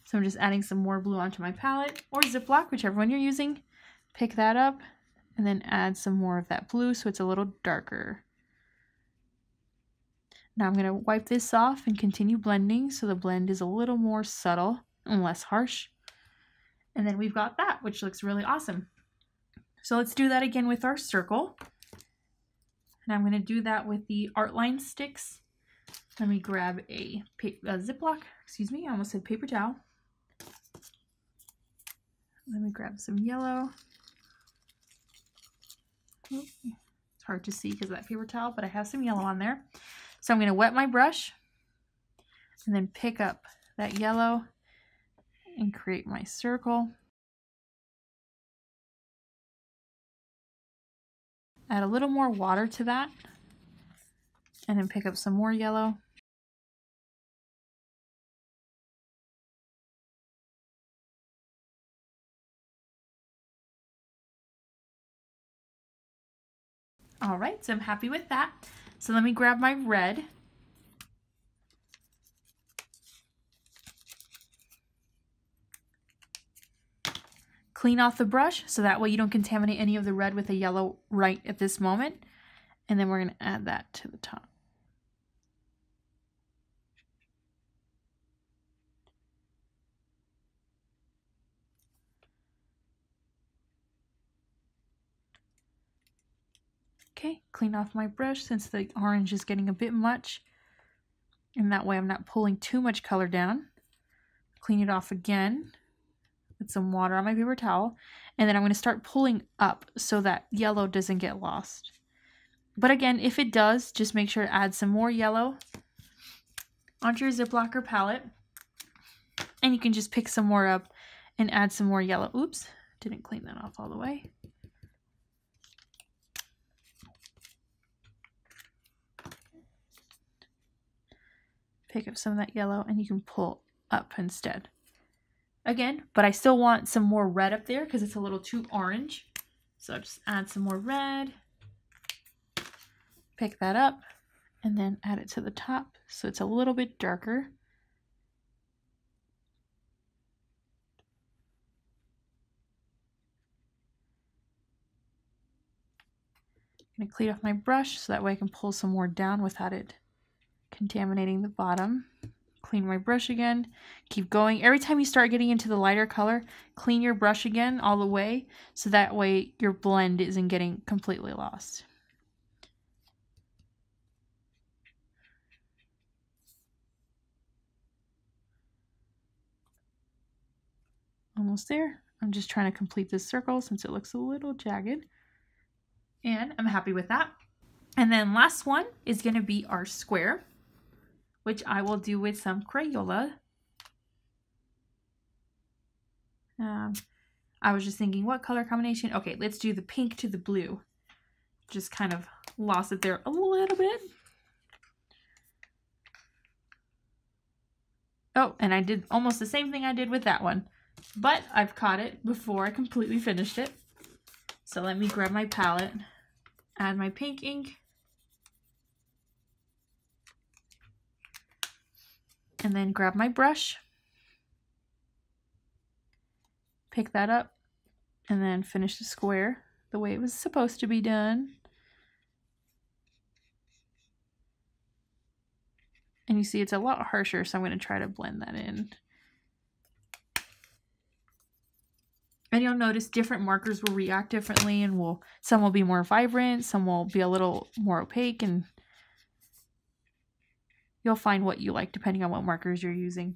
So I'm just adding some more blue onto my palette or Ziploc, whichever one you're using. Pick that up and then add some more of that blue so it's a little darker. Now I'm going to wipe this off and continue blending so the blend is a little more subtle and less harsh. And then we've got that, which looks really awesome. So let's do that again with our circle. And I'm going to do that with the Artline Stix. Let me grab a, a Ziploc, excuse me, I almost said paper towel. Let me grab some yellow. It's hard to see because of that paper towel, but I have some yellow on there. So I'm going to wet my brush and then pick up that yellow and create my circle. Add a little more water to that and then pick up some more yellow. All right, so I'm happy with that. So let me grab my red. Clean off the brush so that way you don't contaminate any of the red with the yellow right at this moment. And then we're going to add that to the top. Okay, clean off my brush since the orange is getting a bit much. And that way I'm not pulling too much color down. Clean it off again with some water on my paper towel. And then I'm going to start pulling up so that yellow doesn't get lost. But again, if it does, just make sure to add some more yellow onto your Ziploc Ziplocker palette. And you can just pick some more up and add some more yellow. Oops, didn't clean that off all the way. Pick up some of that yellow and you can pull up instead. Again, but I still want some more red up there because it's a little too orange. So I'll just add some more red, pick that up, and then add it to the top so it's a little bit darker. I'm going to clean off my brush so that way I can pull some more down without it contaminating the bottom. Clean my brush again. Keep going. Every time you start getting into the lighter color, clean your brush again all the way so that way your blend isn't getting completely lost. Almost there. I'm just trying to complete this circle since it looks a little jagged. And I'm happy with that. And then last one is going to be our square which I will do with some Crayola. Um, I was just thinking, what color combination? Okay, let's do the pink to the blue. Just kind of lost it there a little bit. Oh, and I did almost the same thing I did with that one. But I've caught it before I completely finished it. So let me grab my palette, add my pink ink, and then grab my brush, pick that up, and then finish the square the way it was supposed to be done. And you see it's a lot harsher, so I'm going to try to blend that in. And you'll notice different markers will react differently and will some will be more vibrant, some will be a little more opaque and You'll find what you like depending on what markers you're using.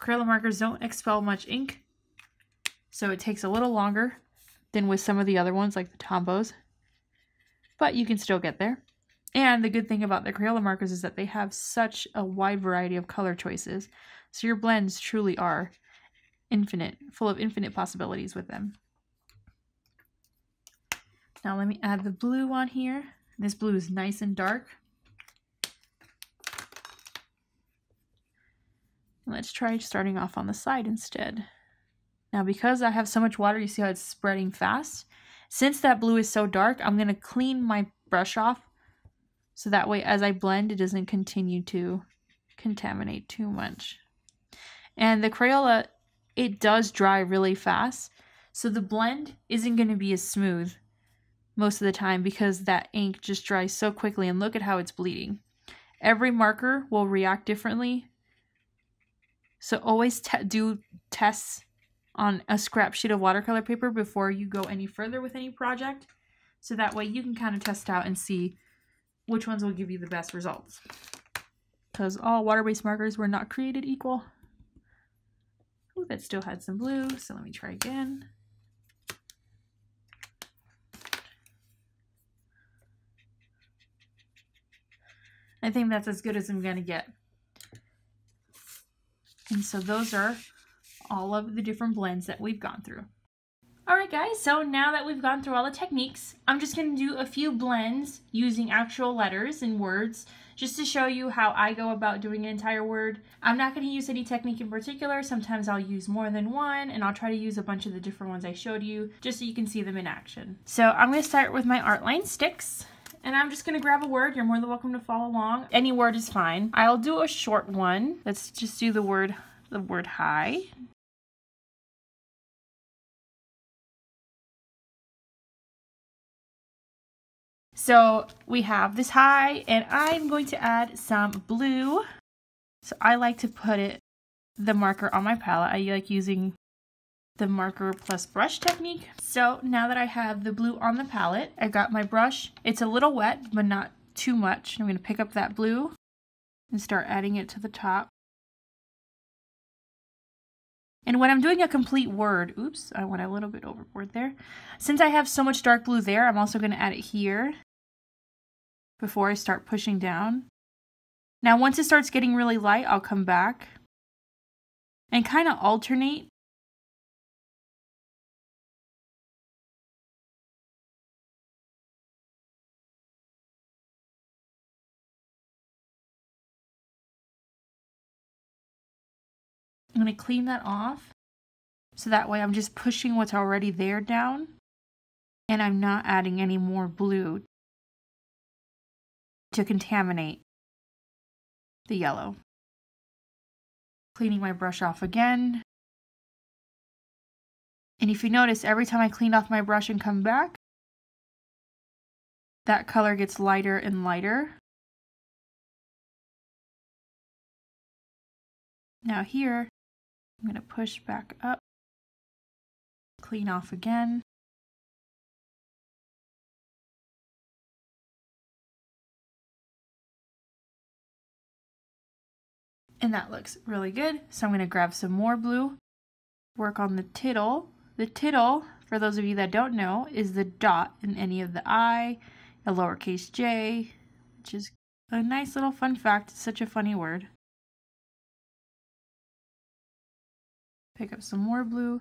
Crayola markers don't expel much ink, so it takes a little longer than with some of the other ones like the Tombows, but you can still get there. And the good thing about the Crayola markers is that they have such a wide variety of color choices, so your blends truly are infinite, full of infinite possibilities with them. Now let me add the blue on here This blue is nice and dark. Let's try starting off on the side instead. Now because I have so much water, you see how it's spreading fast? Since that blue is so dark, I'm going to clean my brush off so that way as I blend, it doesn't continue to contaminate too much. And the Crayola, it does dry really fast, so the blend isn't going to be as smooth most of the time because that ink just dries so quickly and look at how it's bleeding. Every marker will react differently. So always te do tests on a scrap sheet of watercolor paper before you go any further with any project. So that way you can kind of test out and see which ones will give you the best results. Because all water-based markers were not created equal. Ooh, that still had some blue, so let me try again. I think that's as good as I'm going to get. And so those are all of the different blends that we've gone through. Alright guys, so now that we've gone through all the techniques, I'm just going to do a few blends using actual letters and words just to show you how I go about doing an entire word. I'm not going to use any technique in particular. Sometimes I'll use more than one and I'll try to use a bunch of the different ones I showed you just so you can see them in action. So I'm going to start with my Artline Stix. And I'm just to grab a word. You're more than welcome to follow along. Any word is fine. I'll do a short one. Let's just do the word the word high. So we have this high and I'm going to add some blue. So I like to put it the marker on my palette. I like using the marker plus brush technique. So now that I have the blue on the palette, I got my brush. It's a little wet, but not too much. I'm going to pick up that blue and start adding it to the top. And when I'm doing a complete word, oops, I went a little bit overboard there. Since I have so much dark blue there, I'm also going to add it here before I start pushing down. Now once it starts getting really light, I'll come back and kind of alternate going to clean that off. So that way I'm just pushing what's already there down. And I'm not adding any more blue to contaminate the yellow. Cleaning my brush off again. And if you notice, every time I clean off my brush and come back, that color gets lighter and lighter. Now here, I'm going to push back up, clean off again. And that looks really good. So I'm going to grab some more blue, work on the tittle. The tittle, for those of you that don't know, is the dot in any of the I, a lowercase j, which is a nice little fun fact. It's such a funny word. Pick up some more blue.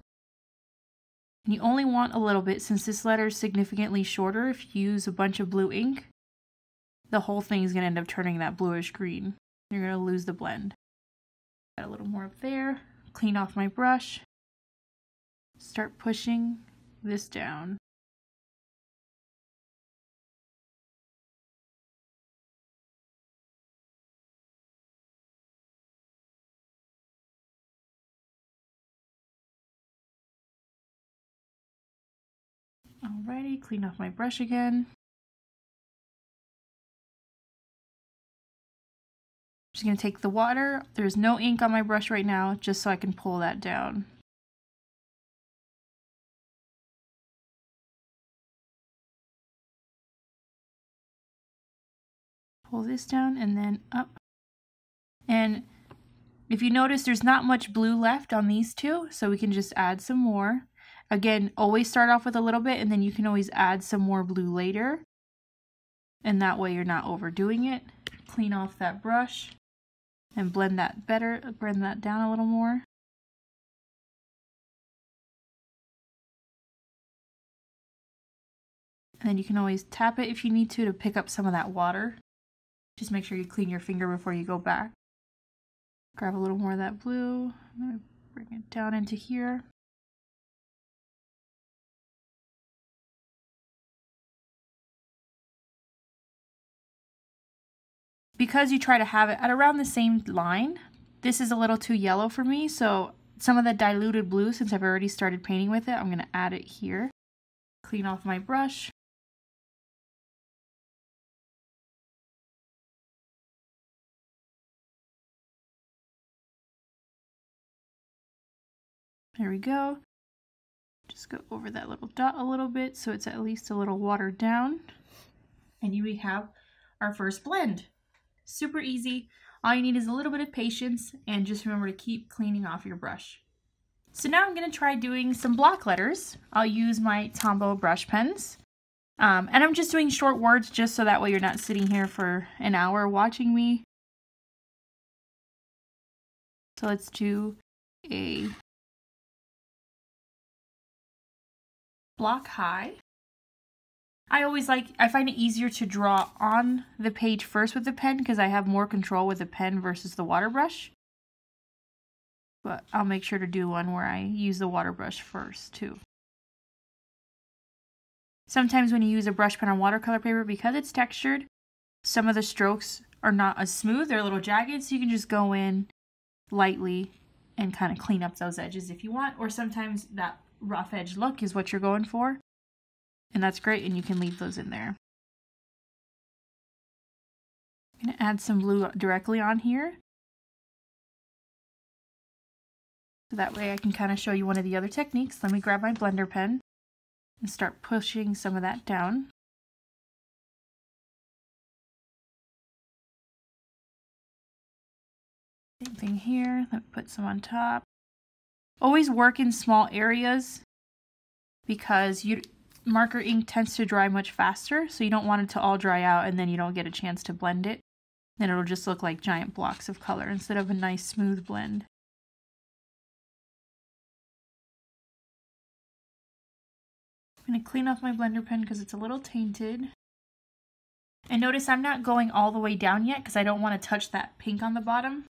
And you only want a little bit since this letter is significantly shorter. If you use a bunch of blue ink, the whole thing is going to end up turning that bluish green. You're going to lose the blend. Add a little more up there. Clean off my brush. Start pushing this down. Alrighty, clean off my brush again. just going to take the water. There's no ink on my brush right now, just so I can pull that down. Pull this down and then up. And if you notice, there's not much blue left on these two, so we can just add some more. Again, always start off with a little bit, and then you can always add some more blue later. And that way you're not overdoing it. Clean off that brush and blend that better, blend that down a little more. And then you can always tap it if you need to to pick up some of that water. Just make sure you clean your finger before you go back. Grab a little more of that blue. Bring it down into here. Because you try to have it at around the same line, this is a little too yellow for me, so some of the diluted blue, since I've already started painting with it, I'm going to add it here. Clean off my brush. There we go. Just go over that little dot a little bit so it's at least a little watered down. And you we have our first blend. Super easy. All you need is a little bit of patience and just remember to keep cleaning off your brush. So now I'm going to try doing some block letters. I'll use my Tombow brush pens. Um, and I'm just doing short words just so that way you're not sitting here for an hour watching me. So let's do a block high. I always like, I find it easier to draw on the page first with the pen because I have more control with the pen versus the water brush. But I'll make sure to do one where I use the water brush first too. Sometimes when you use a brush pen on watercolor paper, because it's textured, some of the strokes are not as smooth, they're a little jagged, so you can just go in lightly and kind of clean up those edges if you want. Or sometimes that rough edge look is what you're going for. And that's great, and you can leave those in there. I'm going to add some blue directly on here. So that way I can kind of show you one of the other techniques. Let me grab my blender pen and start pushing some of that down. Same thing here. Let me put some on top. Always work in small areas because you marker ink tends to dry much faster, so you don't want it to all dry out and then you don't get a chance to blend it. Then it'll just look like giant blocks of color instead of a nice smooth blend. I'm going to clean off my blender pen because it's a little tainted. And notice I'm not going all the way down yet because I don't want to touch that pink on the bottom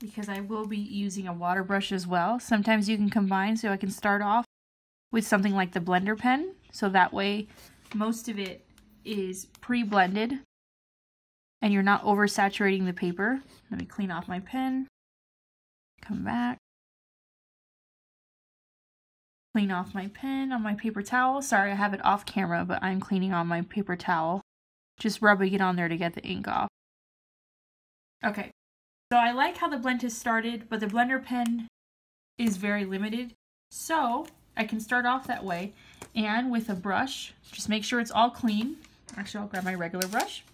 because I will be using a water brush as well. Sometimes you can combine so I can start off with something like the blender pen so that way most of it is pre-blended and you're not oversaturating the paper. Let me clean off my pen, come back, clean off my pen on my paper towel. Sorry, I have it off camera, but I'm cleaning on my paper towel. Just rubbing it on there to get the ink off. Okay, so I like how the blend has started, but the blender pen is very limited. So I can start off that way and with a brush, just make sure it's all clean. Actually, I'll grab my regular brush.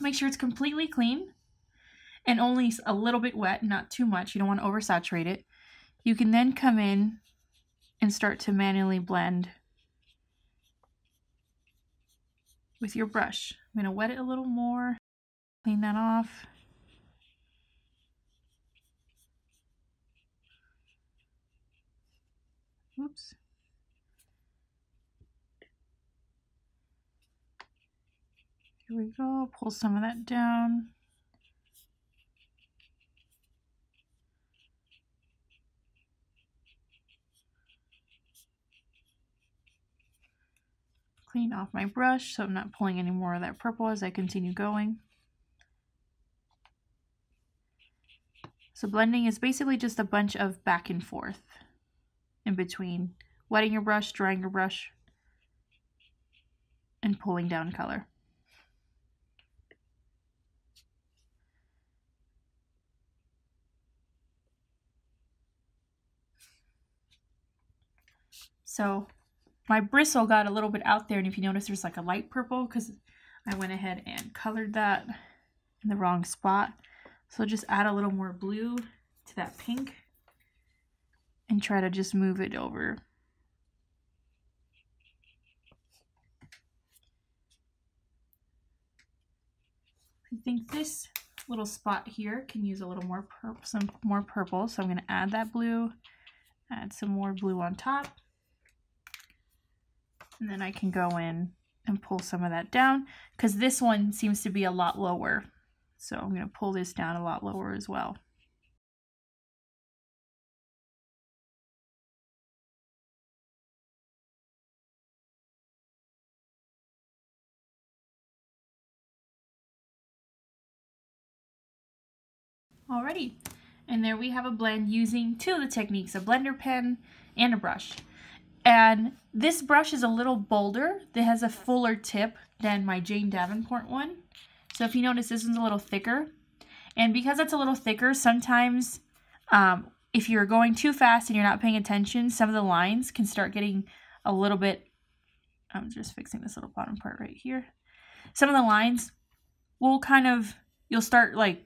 Make sure it's completely clean and only a little bit wet, not too much. You don't want to oversaturate it. You can then come in and start to manually blend with your brush. I'm going to wet it a little more, clean that off. Oops. Here we go, pull some of that down. clean off my brush so I'm not pulling any more of that purple as I continue going. So blending is basically just a bunch of back and forth in between wetting your brush, drying your brush, and pulling down color. So my bristle got a little bit out there and if you notice there's like a light purple because I went ahead and colored that in the wrong spot. So just add a little more blue to that pink and try to just move it over. I think this little spot here can use a little more some more purple so I'm going to add that blue add some more blue on top And then I can go in and pull some of that down because this one seems to be a lot lower. So I'm going to pull this down a lot lower as well. Alrighty, and there we have a blend using two of the techniques, a blender pen and a brush. And this brush is a little bolder. It has a fuller tip than my Jane Davenport one. So if you notice, this one's a little thicker. And because it's a little thicker, sometimes um, if you're going too fast and you're not paying attention, some of the lines can start getting a little bit, I'm just fixing this little bottom part right here. Some of the lines will kind of, you'll start like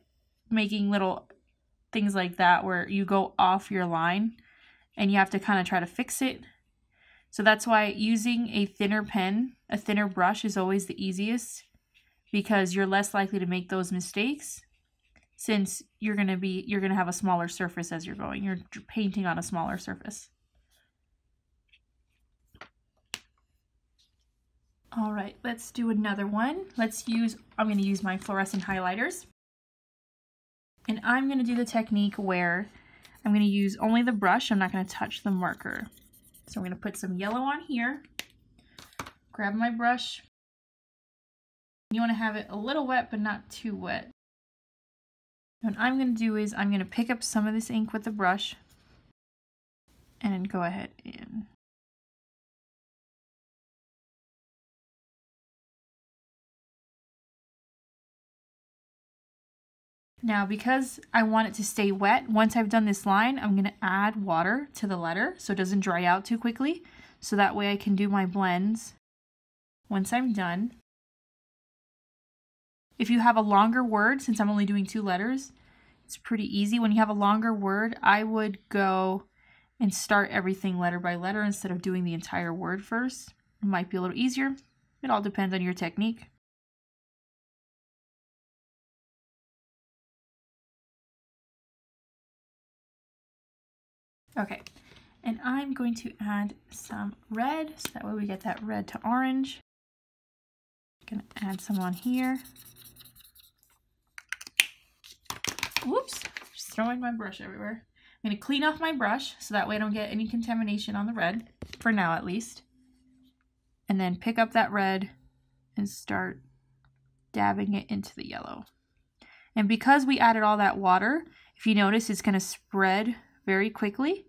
making little things like that where you go off your line and you have to kind of try to fix it. So that's why using a thinner pen, a thinner brush is always the easiest because you're less likely to make those mistakes since you're going to be you're going to have a smaller surface as you're going. You're painting on a smaller surface. All right, let's do another one. Let's use, I'm going to use my fluorescent highlighters. And I'm going to do the technique where I'm going to use only the brush. I'm not going to touch the marker. So I'm going to put some yellow on here. Grab my brush. You want to have it a little wet, but not too wet. What I'm going to do is I'm going to pick up some of this ink with the brush and go ahead and Now, because I want it to stay wet, once I've done this line, I'm going to add water to the letter so it doesn't dry out too quickly. So that way I can do my blends once I'm done. If you have a longer word, since I'm only doing two letters, it's pretty easy. When you have a longer word, I would go and start everything letter by letter instead of doing the entire word first. It might be a little easier. It all depends on your technique. Okay, and I'm going to add some red, so that way we get that red to orange. Gonna add some on here. Whoops, just throwing my brush everywhere. I'm gonna clean off my brush, so that way I don't get any contamination on the red, for now at least. And then pick up that red and start dabbing it into the yellow. And because we added all that water, if you notice, it's gonna spread very quickly.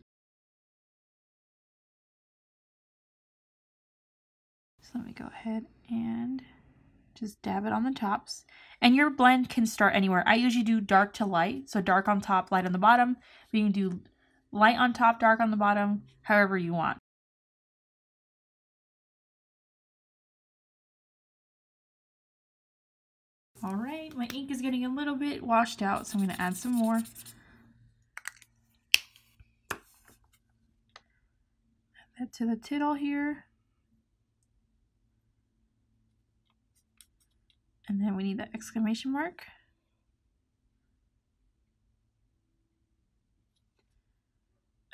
So let me go ahead and just dab it on the tops. And your blend can start anywhere. I usually do dark to light, so dark on top, light on the bottom. But you can do light on top, dark on the bottom, however you want. All right, my ink is getting a little bit washed out, so I'm going to add some more. To the tittle here. And then we need the exclamation mark.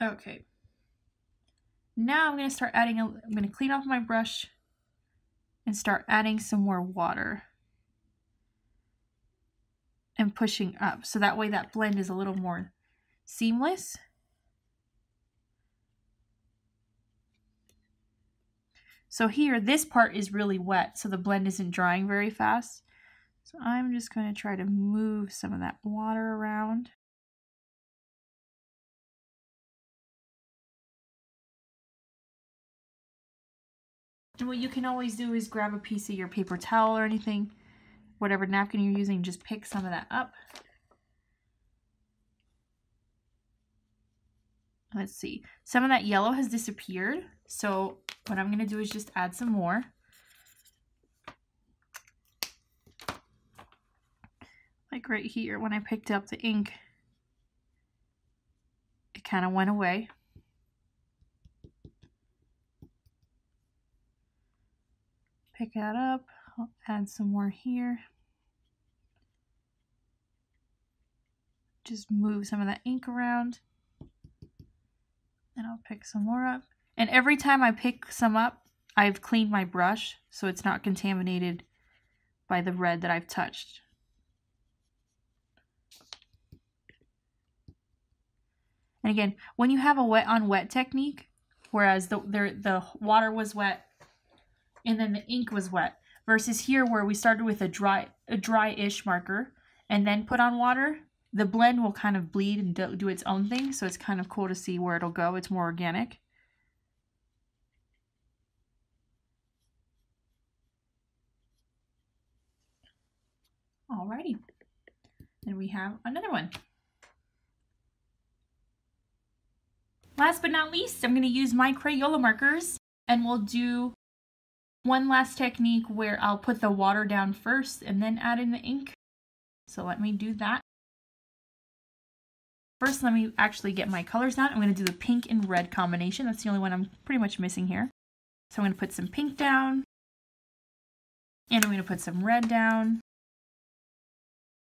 Okay. Now I'm going to start adding, a, I'm going to clean off my brush and start adding some more water and pushing up. So that way that blend is a little more seamless. So here, this part is really wet, so the blend isn't drying very fast. So I'm just going to try to move some of that water around. And what you can always do is grab a piece of your paper towel or anything, whatever napkin you're using, just pick some of that up. Let's see, some of that yellow has disappeared. So what I'm going to do is just add some more. like right here when I picked up the ink it kind of went away. Pick that up. I'll add some more here. Just move some of that ink around and I'll pick some more up and every time I pick some up I've cleaned my brush so it's not contaminated by the red that I've touched. And again, when you have a wet on wet technique, whereas the, the, the water was wet and then the ink was wet, versus here where we started with a dry a dry-ish marker and then put on water, the blend will kind of bleed and do, its own thing. So it's kind of cool to see where it'll go. It's more organic. Alrighty. Then we have another one. Last but not least, I'm going to use my Crayola markers and we'll do one last technique where I'll put the water down first and then add in the ink. So let me do that. First, let me actually get my colors down. I'm going to do the pink and red combination. That's the only one I'm pretty much missing here. So I'm going to put some pink down. And I'm going to put some red down.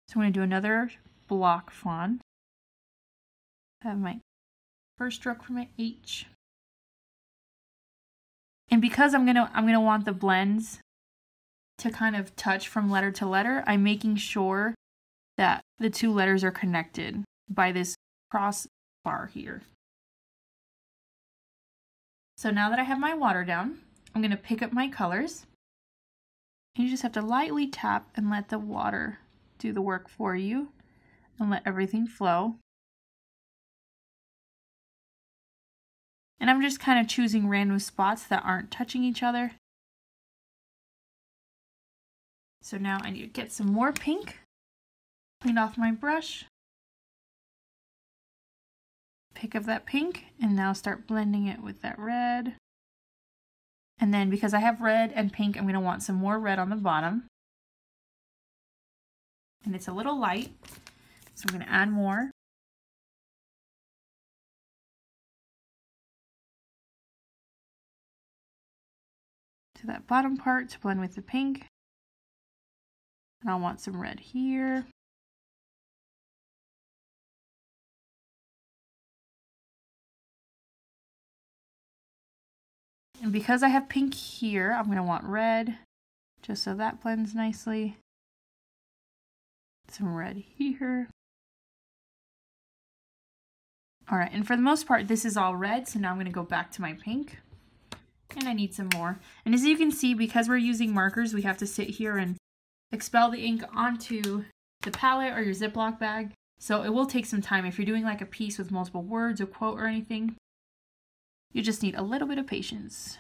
So I'm going to do another block font. I have my first stroke for my H. And because I'm gonna I'm gonna want the blends to kind of touch from letter to letter, I'm making sure that the two letters are connected by this cross bar here. So now that I have my water down, I'm going to pick up my colors. And you just have to lightly tap and let the water do the work for you and let everything flow. And I'm just kind of choosing random spots that aren't touching each other. So now I need to get some more pink, clean off my brush, pick up that pink and now start blending it with that red. And then because I have red and pink, I'm going to want some more red on the bottom. And it's a little light, so I'm going to add more. to that bottom part to blend with the pink. And I want some red here. And because I have pink here, I'm going to want red, just so that blends nicely. Some red here. All right, and for the most part, this is all red, so now I'm to go back to my pink. And I need some more. And as you can see, because we're using markers, we have to sit here and expel the ink onto the palette or your Ziploc bag. So it will take some time. If you're doing like a piece with multiple words, a quote or anything, you just need a little bit of patience.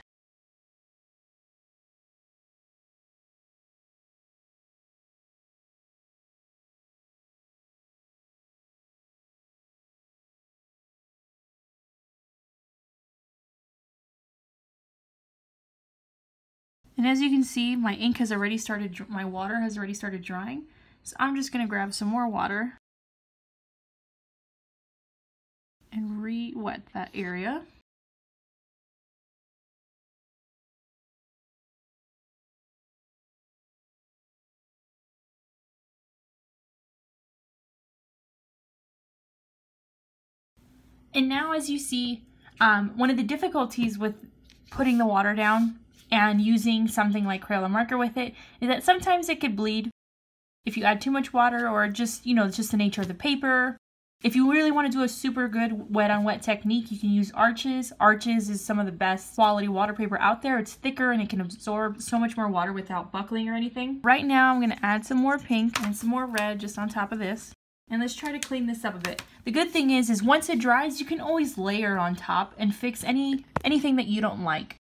And as you can see, my ink has already started, my water has already started drying. So I'm just going to grab some more water and re-wet that area. And now as you see, um, one of the difficulties with putting the water down and using something like Crayola marker with it is that sometimes it could bleed if you add too much water or just, you know, it's just the nature of the paper. If you really want to do a super good wet on wet technique, you can use Arches. Arches is some of the best quality water paper out there. It's thicker and it can absorb so much more water without buckling or anything. Right now, I'm going to add some more pink and some more red just on top of this. And let's try to clean this up a bit. The good thing is, is once it dries, you can always layer on top and fix any anything that you don't like.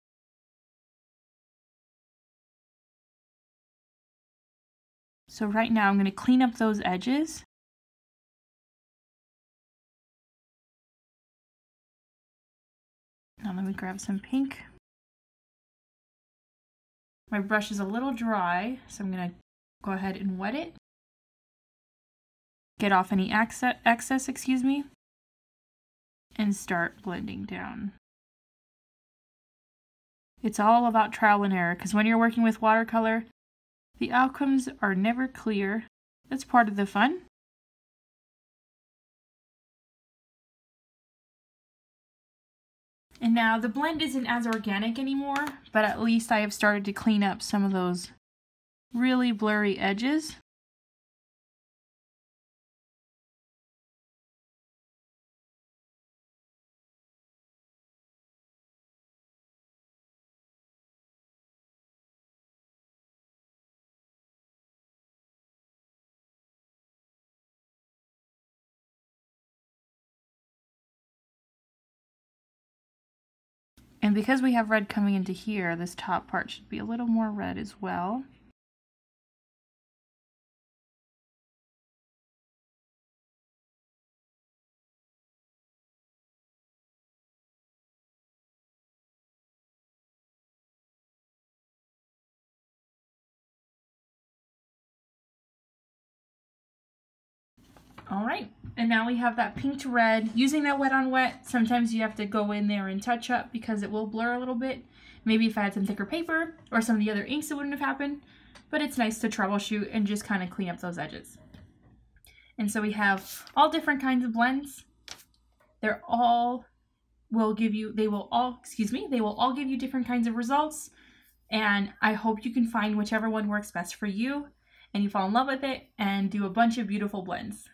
So right now I'm going to clean up those edges. Now let me grab some pink. My brush is a little dry, so I'm going to go ahead and wet it get off any excess, excuse me, and start blending down. It's all about trial and error because when you're working with watercolor, the outcomes are never clear. That's part of the fun. And now the blend isn't as organic anymore, but at least I have started to clean up some of those really blurry edges. And because we have red coming into here, this top part should be a little more red as well. All right, and now we have that pink to red. Using that wet on wet, sometimes you have to go in there and touch up because it will blur a little bit. Maybe if I had some thicker paper or some of the other inks, it wouldn't have happened. But it's nice to troubleshoot and just kind of clean up those edges. And so we have all different kinds of blends. They're all will give you, they will all, excuse me, they will all give you different kinds of results. And I hope you can find whichever one works best for you and you fall in love with it and do a bunch of beautiful blends.